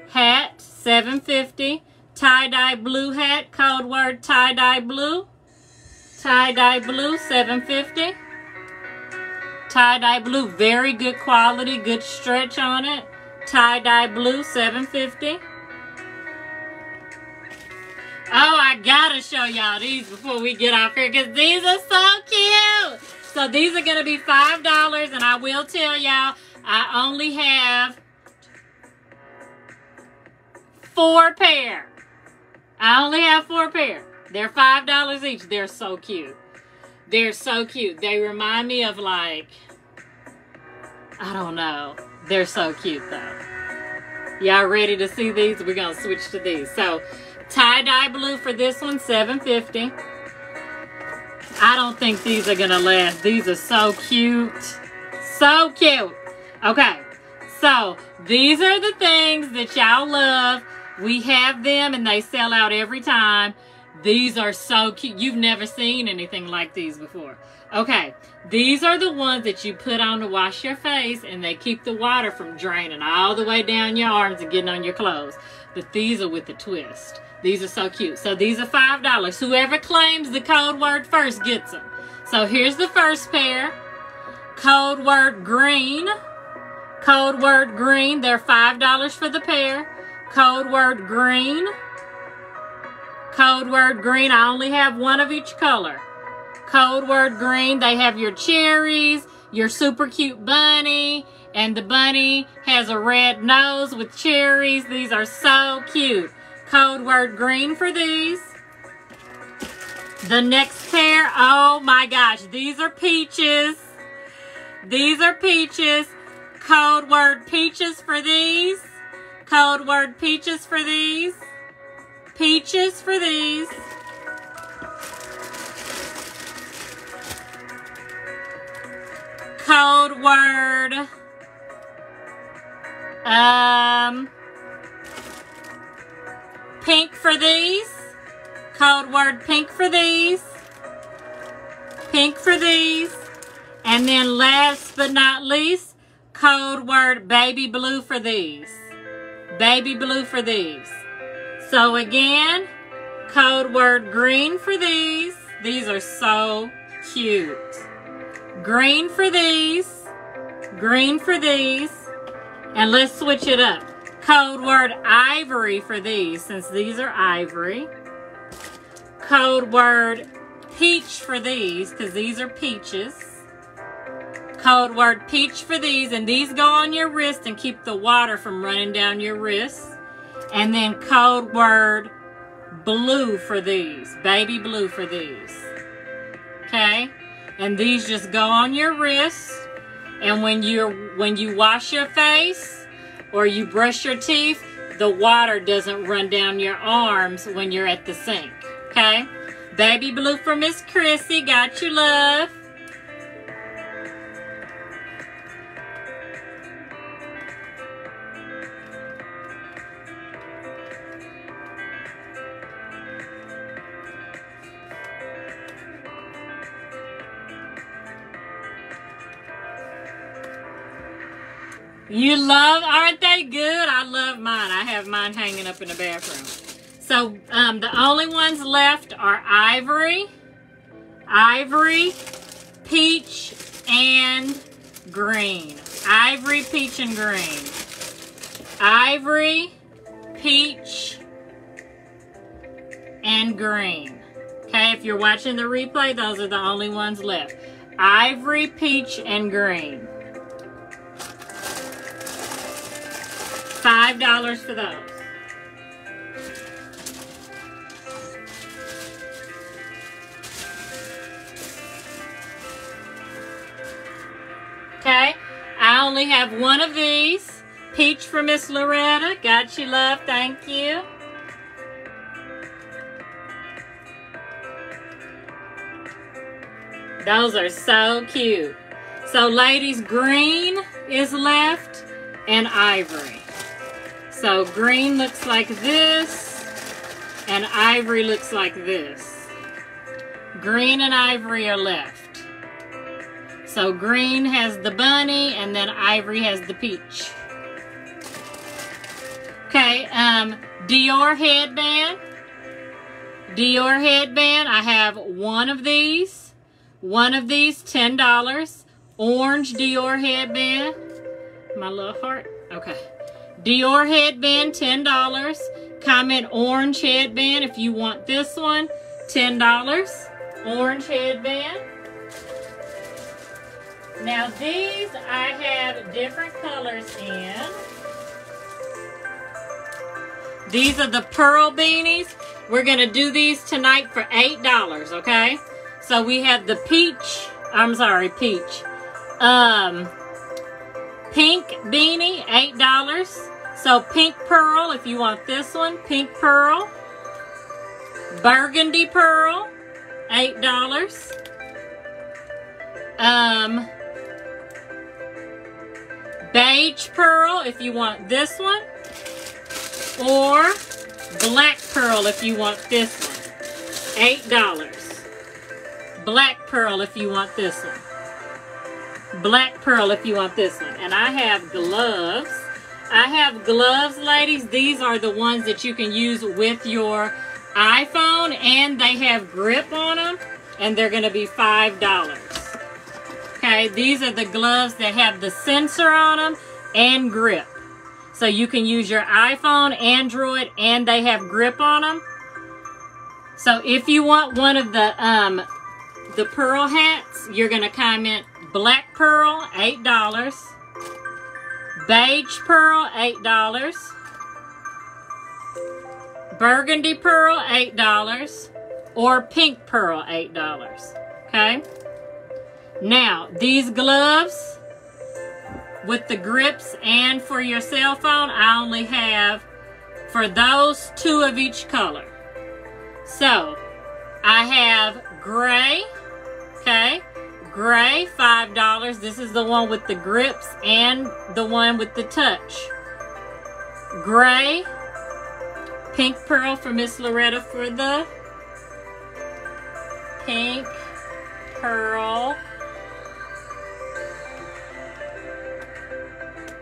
hat 750 tie-dye blue hat code word tie-dye blue. Tie-dye blue 750 tie-dye blue very good quality good stretch on it. Tie-dye blue 750 Oh, I gotta show y'all these before we get off here because these are so cute. So these are gonna be $5 and I will tell y'all I only have four pair. I only have four pair. They're five dollars each. They're so cute. They're so cute. They remind me of like I don't know. They're so cute though. Y'all ready to see these? We're gonna switch to these. So tie-dye blue for this one, 750. I don't think these are gonna last. These are so cute. So cute. Okay. So these are the things that y'all love we have them and they sell out every time. These are so cute. You've never seen anything like these before. Okay, these are the ones that you put on to wash your face and they keep the water from draining all the way down your arms and getting on your clothes. But these are with the twist. These are so cute. So these are $5. Whoever claims the code word first gets them. So here's the first pair. Code word green. Code word green. They're $5 for the pair. Code word green. Code word green. I only have one of each color. Code word green. They have your cherries, your super cute bunny, and the bunny has a red nose with cherries. These are so cute. Code word green for these. The next pair, oh my gosh, these are peaches. These are peaches. Code word peaches for these. Code word peaches for these. Peaches for these. code word um pink for these. Code word pink for these. Pink for these. And then last but not least, code word baby blue for these. Baby blue for these. So again, code word green for these. These are so cute. Green for these. Green for these. And let's switch it up. Code word ivory for these, since these are ivory. Code word peach for these, because these are peaches. Code word peach for these, and these go on your wrist and keep the water from running down your wrist. And then code word blue for these, baby blue for these. Okay? And these just go on your wrist. And when you're when you wash your face or you brush your teeth, the water doesn't run down your arms when you're at the sink. Okay? Baby blue for Miss Chrissy. Got you, love. You love, aren't they good? I love mine. I have mine hanging up in the bathroom. So um, the only ones left are ivory, ivory, peach, and green. Ivory, peach, and green. Ivory, peach, and green. Okay, if you're watching the replay, those are the only ones left. Ivory, peach, and green. $5 for those. Okay, I only have one of these. Peach for Miss Loretta. Got you, love. Thank you. Those are so cute. So, ladies, green is left and ivory. So green looks like this, and ivory looks like this. Green and ivory are left. So green has the bunny, and then ivory has the peach. Okay, um, Dior headband. Dior headband, I have one of these. One of these, $10. Orange Dior headband. My little heart. Okay. Dior headband, $10. Comment orange headband if you want this one, $10. Orange headband. Now these I have different colors in. These are the pearl beanies. We're going to do these tonight for $8, okay? So we have the peach, I'm sorry, peach. Um, pink beanie, $8. So pink pearl, if you want this one, pink pearl. Burgundy pearl, $8. Um, beige pearl, if you want this one. Or black pearl, if you want this one. $8. Black pearl, if you want this one. Black pearl, if you want this one. And I have gloves. I have gloves, ladies. These are the ones that you can use with your iPhone, and they have grip on them, and they're going to be $5. Okay, these are the gloves that have the sensor on them and grip. So you can use your iPhone, Android, and they have grip on them. So if you want one of the um, the pearl hats, you're going to comment black pearl, $8. Beige pearl, $8. Burgundy pearl, $8. Or pink pearl, $8. Okay? Now, these gloves with the grips and for your cell phone, I only have for those two of each color. So, I have gray, okay, gray gray, $5. This is the one with the grips and the one with the touch. Gray, pink pearl for Miss Loretta for the pink pearl.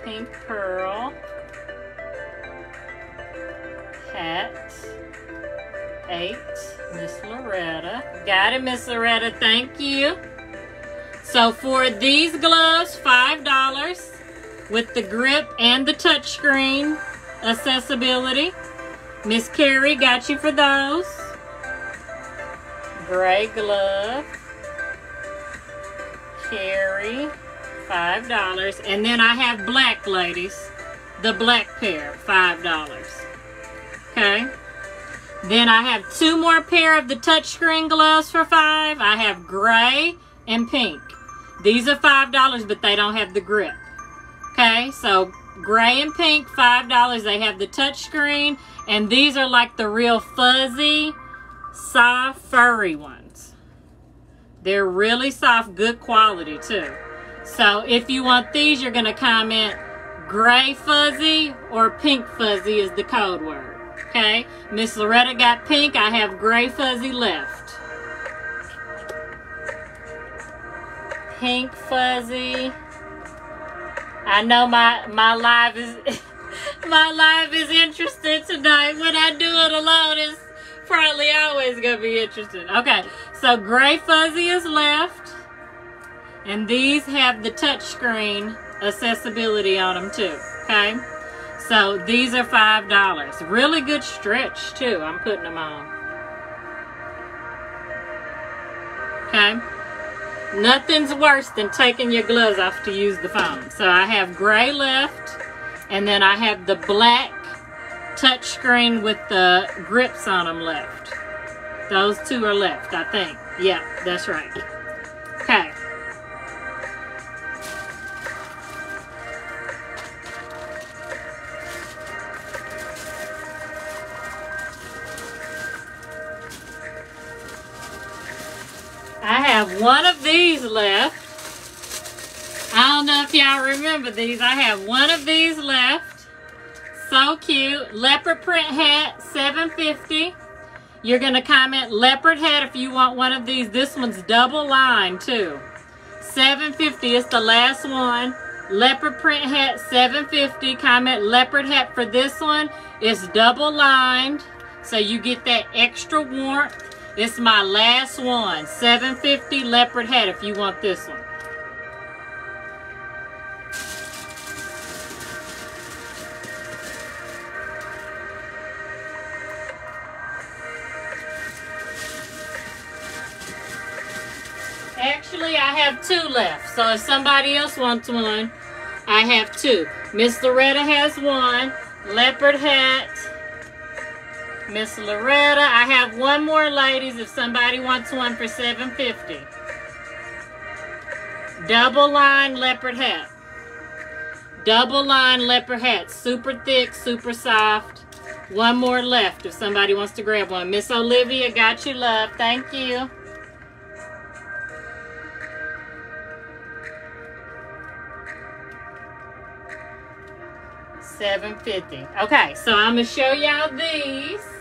Pink pearl. Hat. Eight. Miss Loretta. Got it, Miss Loretta. Thank you. So for these gloves, $5 with the grip and the touchscreen accessibility. Miss Carrie got you for those. Gray glove. Carrie, $5. And then I have black, ladies. The black pair, $5. Okay. Then I have two more pair of the touchscreen gloves for 5 I have gray and pink. These are $5, but they don't have the grip. Okay, so gray and pink, $5. They have the touchscreen. And these are like the real fuzzy, soft, furry ones. They're really soft, good quality too. So if you want these, you're to comment gray fuzzy or pink fuzzy is the code word. Okay, Miss Loretta got pink. I have gray fuzzy left. Pink fuzzy. I know my my life is (laughs) my life is interesting tonight. When I do it alone, it's probably always gonna be interesting. Okay, so gray fuzzy is left, and these have the touchscreen accessibility on them too. Okay. So these are $5. Really good stretch too. I'm putting them on. Okay. Nothing's worse than taking your gloves off to use the phone. So I have gray left. And then I have the black touchscreen with the grips on them left. Those two are left, I think. Yeah, that's right. Okay. I have one of left. I don't know if y'all remember these. I have one of these left. So cute. Leopard print hat, 750. You're going to comment leopard hat if you want one of these. This one's double lined too. 750 is the last one. Leopard print hat, 750. Comment leopard hat for this one. It's double lined. So you get that extra warmth this is my last one. 750 leopard hat if you want this one. Actually, I have two left. So if somebody else wants one, I have two. Miss Loretta has one. Leopard hat. Miss Loretta. I have one more, ladies, if somebody wants one for 750 Double line leopard hat. Double line leopard hat. Super thick, super soft. One more left if somebody wants to grab one. Miss Olivia, got you, love. Thank you. Seven fifty. Okay, so I'm gonna show y'all these.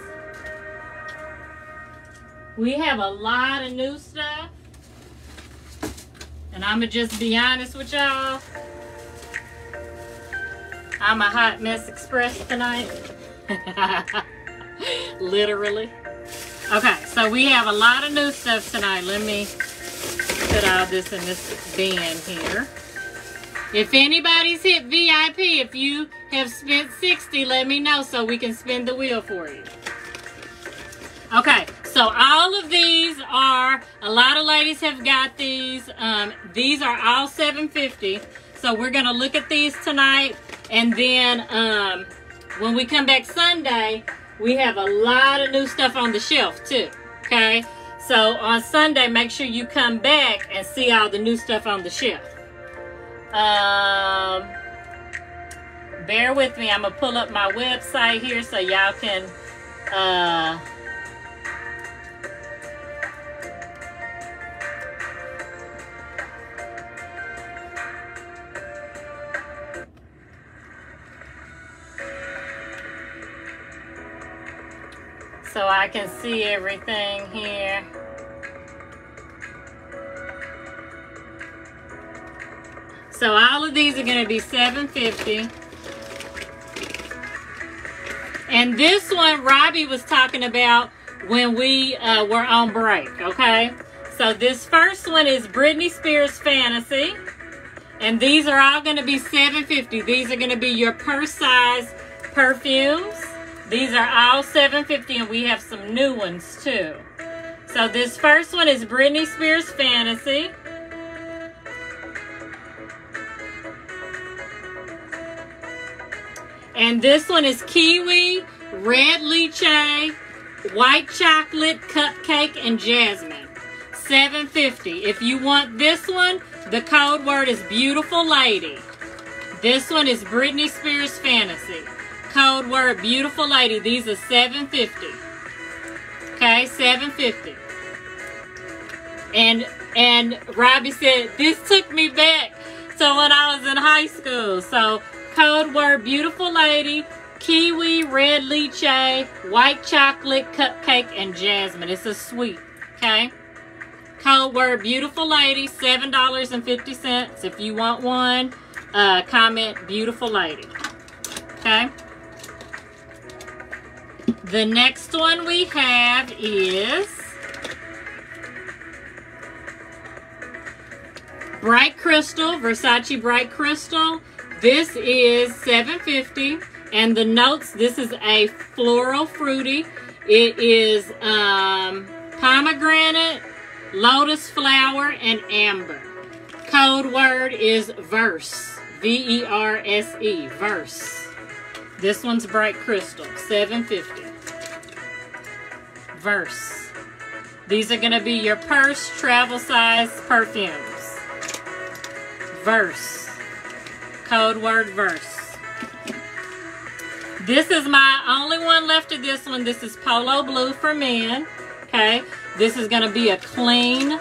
We have a lot of new stuff. And I'm going to just be honest with y'all. I'm a hot mess express tonight. (laughs) Literally. Okay, so we have a lot of new stuff tonight. Let me put all this in this bin here. If anybody's hit VIP, if you have spent 60, let me know so we can spin the wheel for you. Okay, so are, a lot of ladies have got these. Um, these are all 750 So we're going to look at these tonight. And then um, when we come back Sunday, we have a lot of new stuff on the shelf too. Okay, so on Sunday, make sure you come back and see all the new stuff on the shelf. Um, bear with me. I'm going to pull up my website here so y'all can... Uh, so I can see everything here. So all of these are going to be 750. And this one Robbie was talking about when we uh, were on break, okay? So this first one is Britney Spears Fantasy. And these are all going to be 750. These are going to be your purse size perfumes. These are all 750 and we have some new ones too. So this first one is Britney Spears Fantasy. And this one is Kiwi, Red Lychee, White Chocolate, Cupcake, and Jasmine. 750. If you want this one, the code word is Beautiful Lady. This one is Britney Spears Fantasy. Code word Beautiful Lady. These are 750. Okay, 750. And and Robbie said, this took me back to when I was in high school. So code word beautiful lady, kiwi, red lychee, white chocolate, cupcake, and jasmine. It's a sweet, okay? Code word beautiful lady, $7.50. If you want one, uh, comment beautiful lady, okay? The next one we have is Bright Crystal, Versace Bright Crystal. This is 750 and the notes, this is a floral fruity. It is um, pomegranate, lotus flower, and amber. Code word is verse. V-E-R-S-E, verse. This one's bright crystal, 750. Verse. These are going to be your purse travel size perfumes. Verse code word verse. This is my only one left of this one. This is Polo Blue for men. Okay. This is going to be a clean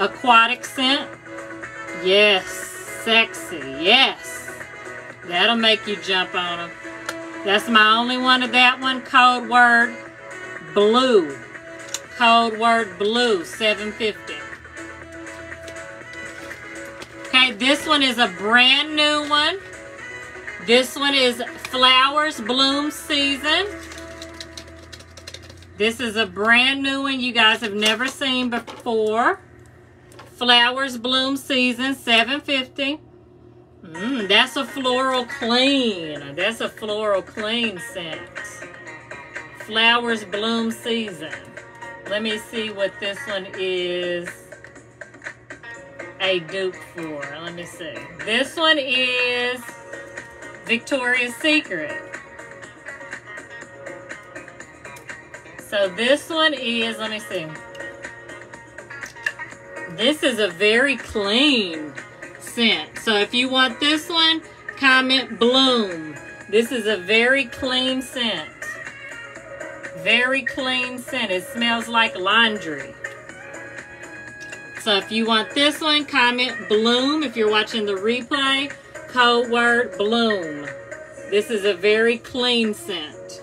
aquatic scent. Yes. Sexy. Yes. That'll make you jump on them. That's my only one of that one. Code word blue. Code word blue. 750. Okay, this one is a brand new one. This one is Flowers Bloom Season. This is a brand new one you guys have never seen before. Flowers Bloom Season, 750 Mmm, that's a floral clean. That's a floral clean scent. Flowers Bloom Season. Let me see what this one is a dupe for. Let me see. This one is Victoria's Secret. So this one is, let me see. This is a very clean scent. So if you want this one, comment Bloom. This is a very clean scent. Very clean scent. It smells like laundry. So if you want this one, comment Bloom. If you're watching the replay, code word Bloom. This is a very clean scent.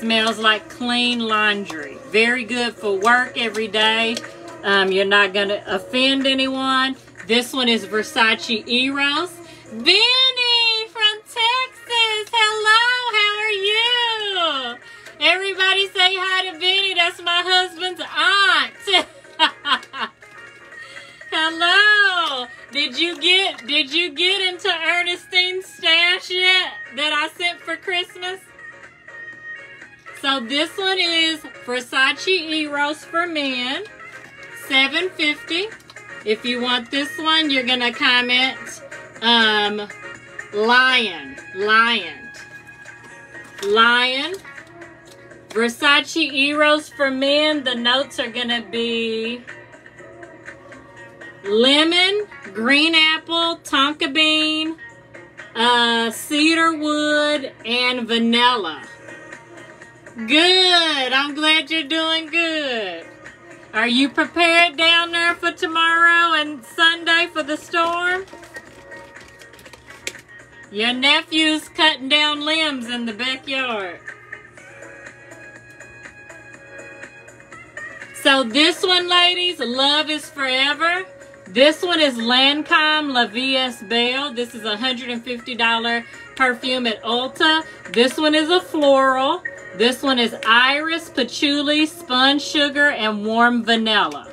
Smells like clean laundry. Very good for work every day. Um, you're not going to offend anyone. This one is Versace Eros. Benny from Texas. Hello, how are you? (laughs) Everybody say hi to Benny. That's my husband's aunt. (laughs) Hello. Did you get did you get into Ernestine's stash yet that I sent for Christmas? So this one is Versace Eros for men. 750. If you want this one, you're gonna comment um lion. Lion. Lion. Versace Eros for men, the notes are going to be lemon, green apple, tonka bean, uh, cedar wood, and vanilla. Good. I'm glad you're doing good. Are you prepared down there for tomorrow and Sunday for the storm? Your nephew's cutting down limbs in the backyard. So this one, ladies, Love is Forever. This one is Lancome La Vie Est Belle. This is a $150 perfume at Ulta. This one is a floral. This one is iris, patchouli, spun sugar, and warm vanilla.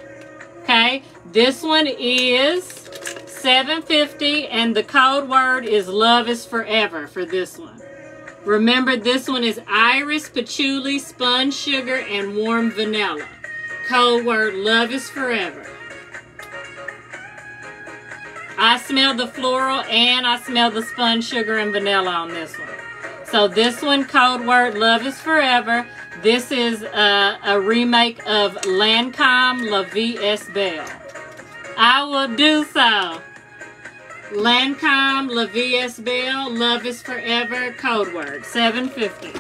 Okay, this one is 750 and the code word is love is forever for this one. Remember this one is iris, patchouli, spun sugar, and warm vanilla. Code word love is forever. I smell the floral and I smell the spun sugar and vanilla on this one. So this one, code word love is forever. This is a, a remake of Lancome La Vie Est Belle. I will do so. Lancome La Vie Est Belle, love is forever, code word, 750.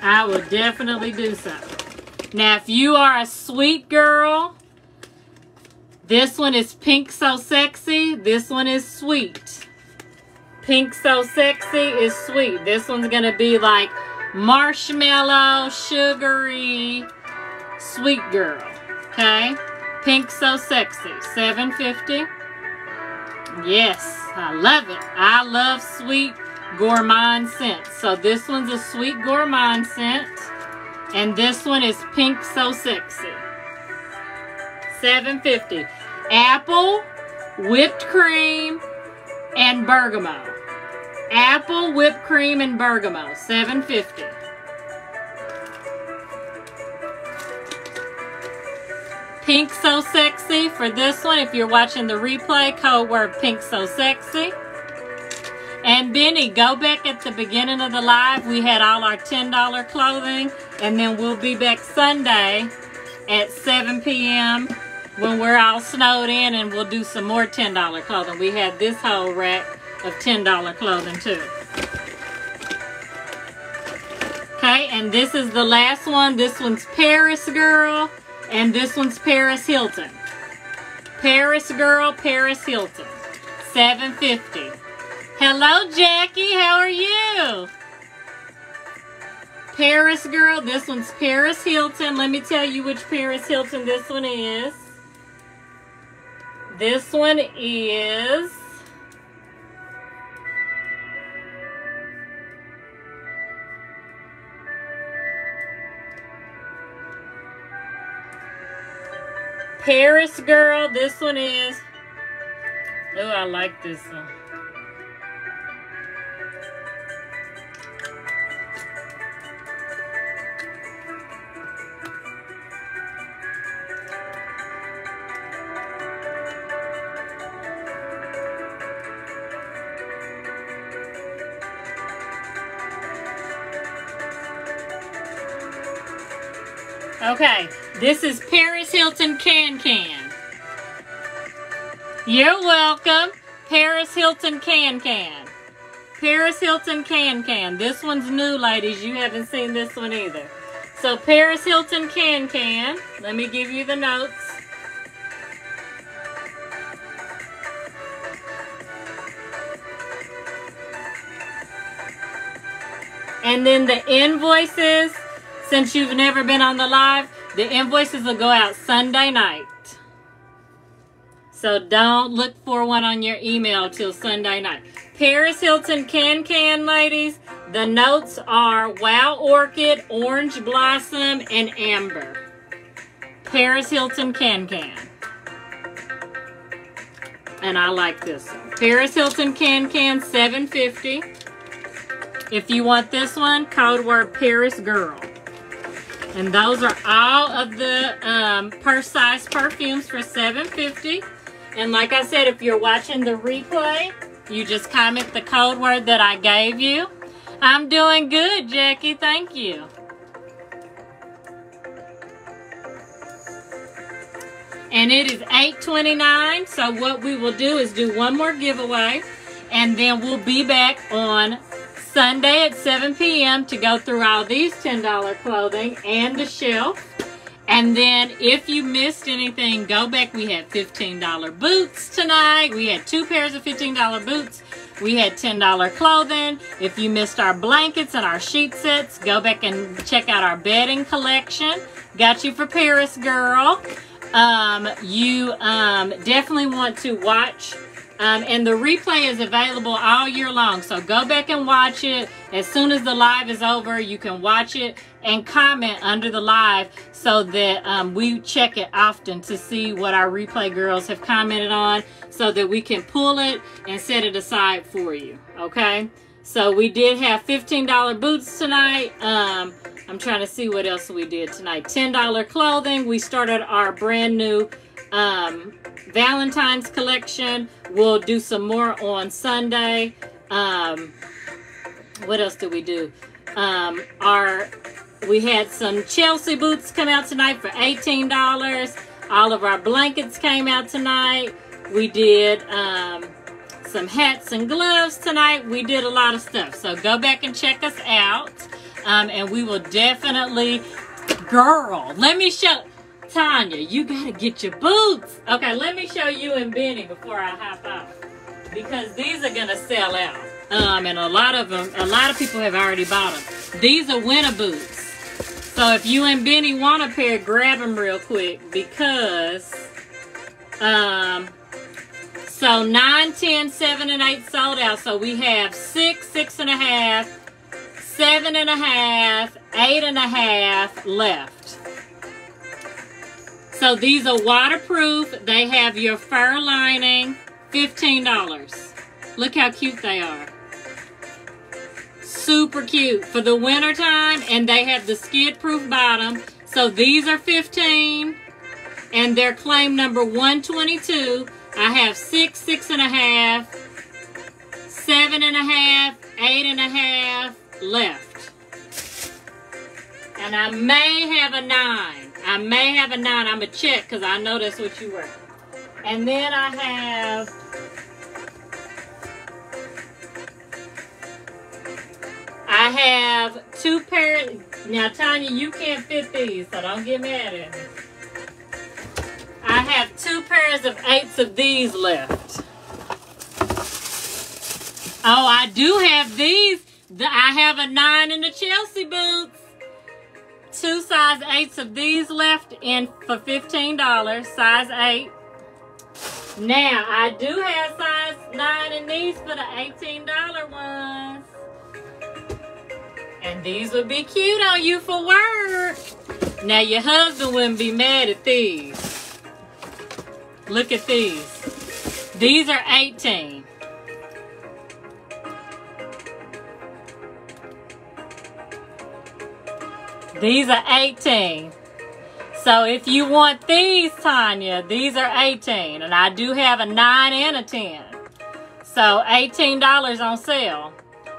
I will definitely do so. Now, if you are a sweet girl, this one is Pink So Sexy. This one is sweet. Pink So Sexy is sweet. This one's going to be like marshmallow, sugary, sweet girl. Okay? Pink So Sexy, 750 Yes, I love it. I love sweet gourmand scents. So this one's a sweet gourmand scent. And this one is Pink So Sexy. 750 Apple, whipped cream, and bergamot. Apple, whipped cream, and bergamot. 750 Pink So Sexy for this one. If you're watching the replay, code word Pink So Sexy. And Benny, go back at the beginning of the live. We had all our $10 clothing. And then we'll be back Sunday at 7 p.m. when we're all snowed in and we'll do some more $10 clothing. We had this whole rack of $10 clothing too. Okay, and this is the last one. This one's Paris Girl. And this one's Paris Hilton. Paris Girl, Paris Hilton. 750. Hello, Jackie. How are you? Paris Girl. This one's Paris Hilton. Let me tell you which Paris Hilton this one is. This one is Paris Girl. This one is. Oh, I like this one. Okay, this is Paris Hilton Can Can. You're welcome. Paris Hilton Can Can. Paris Hilton Can Can. This one's new, ladies. You haven't seen this one either. So Paris Hilton Can Can. Let me give you the notes. And then the invoices, since you've never been on the live, the invoices will go out Sunday night. So don't look for one on your email till Sunday night. Paris Hilton Can Can, ladies. The notes are Wow Orchid, Orange Blossom, and Amber. Paris Hilton Can Can. And I like this one. Paris Hilton Can Can 750. If you want this one, code word Paris Girl. And those are all of the um, purse size perfumes for $7.50. And like I said, if you're watching the replay, you just comment the code word that I gave you. I'm doing good, Jackie. Thank you. And it is 8.29, so what we will do is do one more giveaway, and then we'll be back on Sunday at 7 p.m. to go through all these $10 clothing and the shelf. And then if you missed anything, go back. We had $15 boots tonight. We had two pairs of $15 boots we had $10 clothing. If you missed our blankets and our sheet sets, go back and check out our bedding collection. Got you for Paris, girl. Um, you um, definitely want to watch um, and the replay is available all year long. So go back and watch it. As soon as the live is over, you can watch it and comment under the live so that um, we check it often to see what our replay girls have commented on so that we can pull it and set it aside for you. Okay. So we did have $15 boots tonight. Um, I'm trying to see what else we did tonight. $10 clothing. We started our brand new um, Valentine's collection. We'll do some more on Sunday. Um, what else do we do? Um, our we had some Chelsea boots come out tonight for $18. All of our blankets came out tonight. We did um, some hats and gloves tonight. We did a lot of stuff. So go back and check us out. Um, and we will definitely, girl, let me show, Tanya, you gotta get your boots. Okay, let me show you and Benny before I hop out. Because these are gonna sell out. Um, and a lot of them, a lot of people have already bought them. These are winter boots. So if you and Benny want a pair, grab them real quick because, um, so 9, 10, 7, and 8 sold out. So we have 6, 6 and a half, 7 and a half, 8 and a half left. So these are waterproof. They have your fur lining, $15. Look how cute they are. Super cute for the winter time and they have the skid proof bottom. So these are 15 and they're claim number 122. I have six, six and a half, seven and a half, eight and a half left. And I may have a nine. I may have a nine. I'm going to check because I know that's what you wear. And then I have... I have two pairs. Now, Tanya, you can't fit these, so don't get mad at me. I have two pairs of eights of these left. Oh, I do have these. I have a nine in the Chelsea boots two size 8s of these left in for $15, size 8. Now, I do have size 9 in these for the $18 ones. And these would be cute on you for work. Now, your husband wouldn't be mad at these. Look at these. These are 18. These are 18. So if you want these, Tanya, these are 18. And I do have a 9 and a 10. So $18 on sale.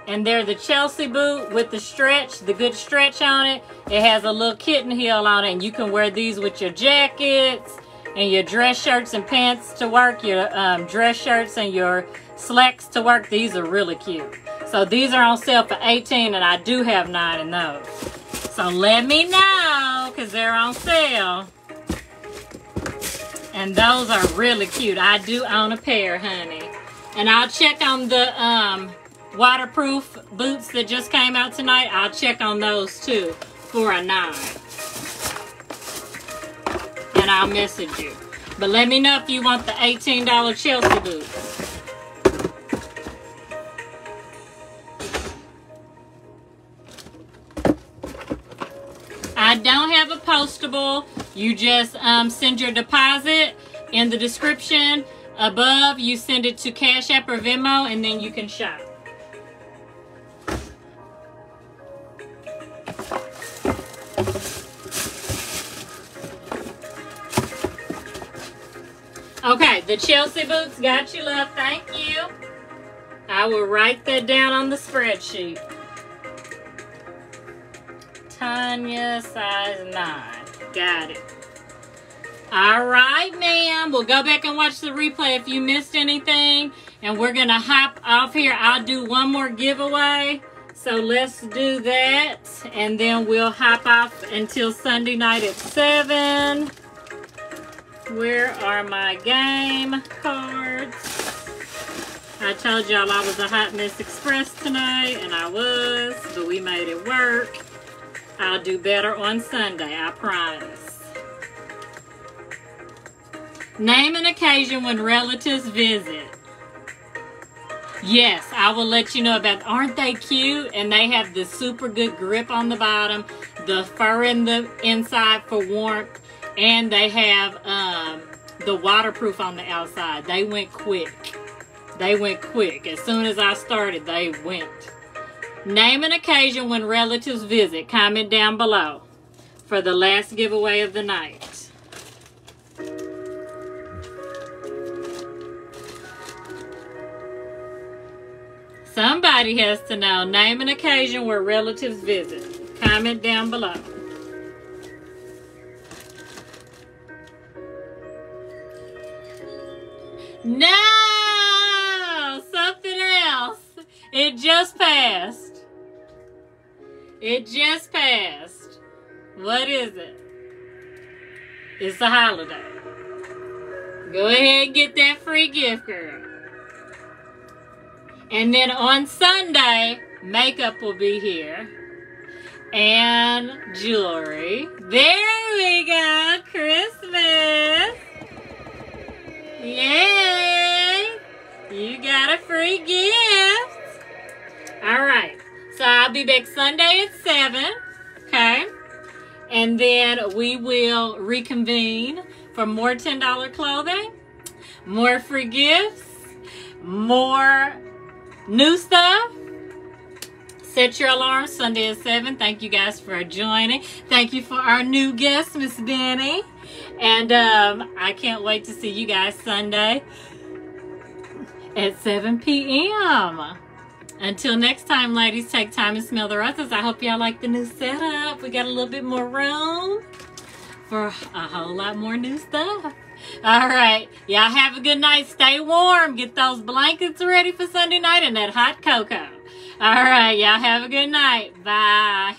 And they're the Chelsea boot with the stretch, the good stretch on it. It has a little kitten heel on it. And you can wear these with your jackets and your dress shirts and pants to work. Your um, dress shirts and your slacks to work. These are really cute. So these are on sale for 18 and I do have 9 in those. So let me know because they're on sale. And those are really cute. I do own a pair, honey. And I'll check on the um, waterproof boots that just came out tonight. I'll check on those too for a nine. And I'll message you. But let me know if you want the $18 Chelsea boots. I don't have a postable. You just um, send your deposit in the description above. You send it to Cash App or Venmo, and then you can shop. Okay, the Chelsea boots got you, love. Thank you. I will write that down on the spreadsheet. Tanya, size 9. Got it. All right, ma'am. We'll go back and watch the replay if you missed anything. And we're going to hop off here. I'll do one more giveaway. So let's do that. And then we'll hop off until Sunday night at 7. Where are my game cards? I told y'all I was a hot mess express tonight, and I was, but we made it work. I'll do better on Sunday, I promise. Name an occasion when relatives visit. Yes, I will let you know about. Aren't they cute? And they have the super good grip on the bottom, the fur in the inside for warmth, and they have um, the waterproof on the outside. They went quick. They went quick. As soon as I started, they went. Name an occasion when relatives visit. Comment down below for the last giveaway of the night. Somebody has to know. Name an occasion where relatives visit. Comment down below. No! Something else. It just passed. It just passed. What is it? It's a holiday. Go ahead and get that free gift, girl. And then on Sunday, makeup will be here. And jewelry. There we go. Christmas. Yay. You got a free gift. All right. So I'll be back Sunday at 7. Okay. And then we will reconvene for more $10 clothing, more free gifts, more New stuff. Set your alarm Sunday at 7. Thank you guys for joining. Thank you for our new guest, Miss Benny. And um, I can't wait to see you guys Sunday at 7 p.m. Until next time, ladies, take time and smell the roses. I hope y'all like the new setup. We got a little bit more room for a whole lot more new stuff. All right. Y'all have a good night. Stay warm. Get those blankets ready for Sunday night and that hot cocoa. All right. Y'all have a good night. Bye.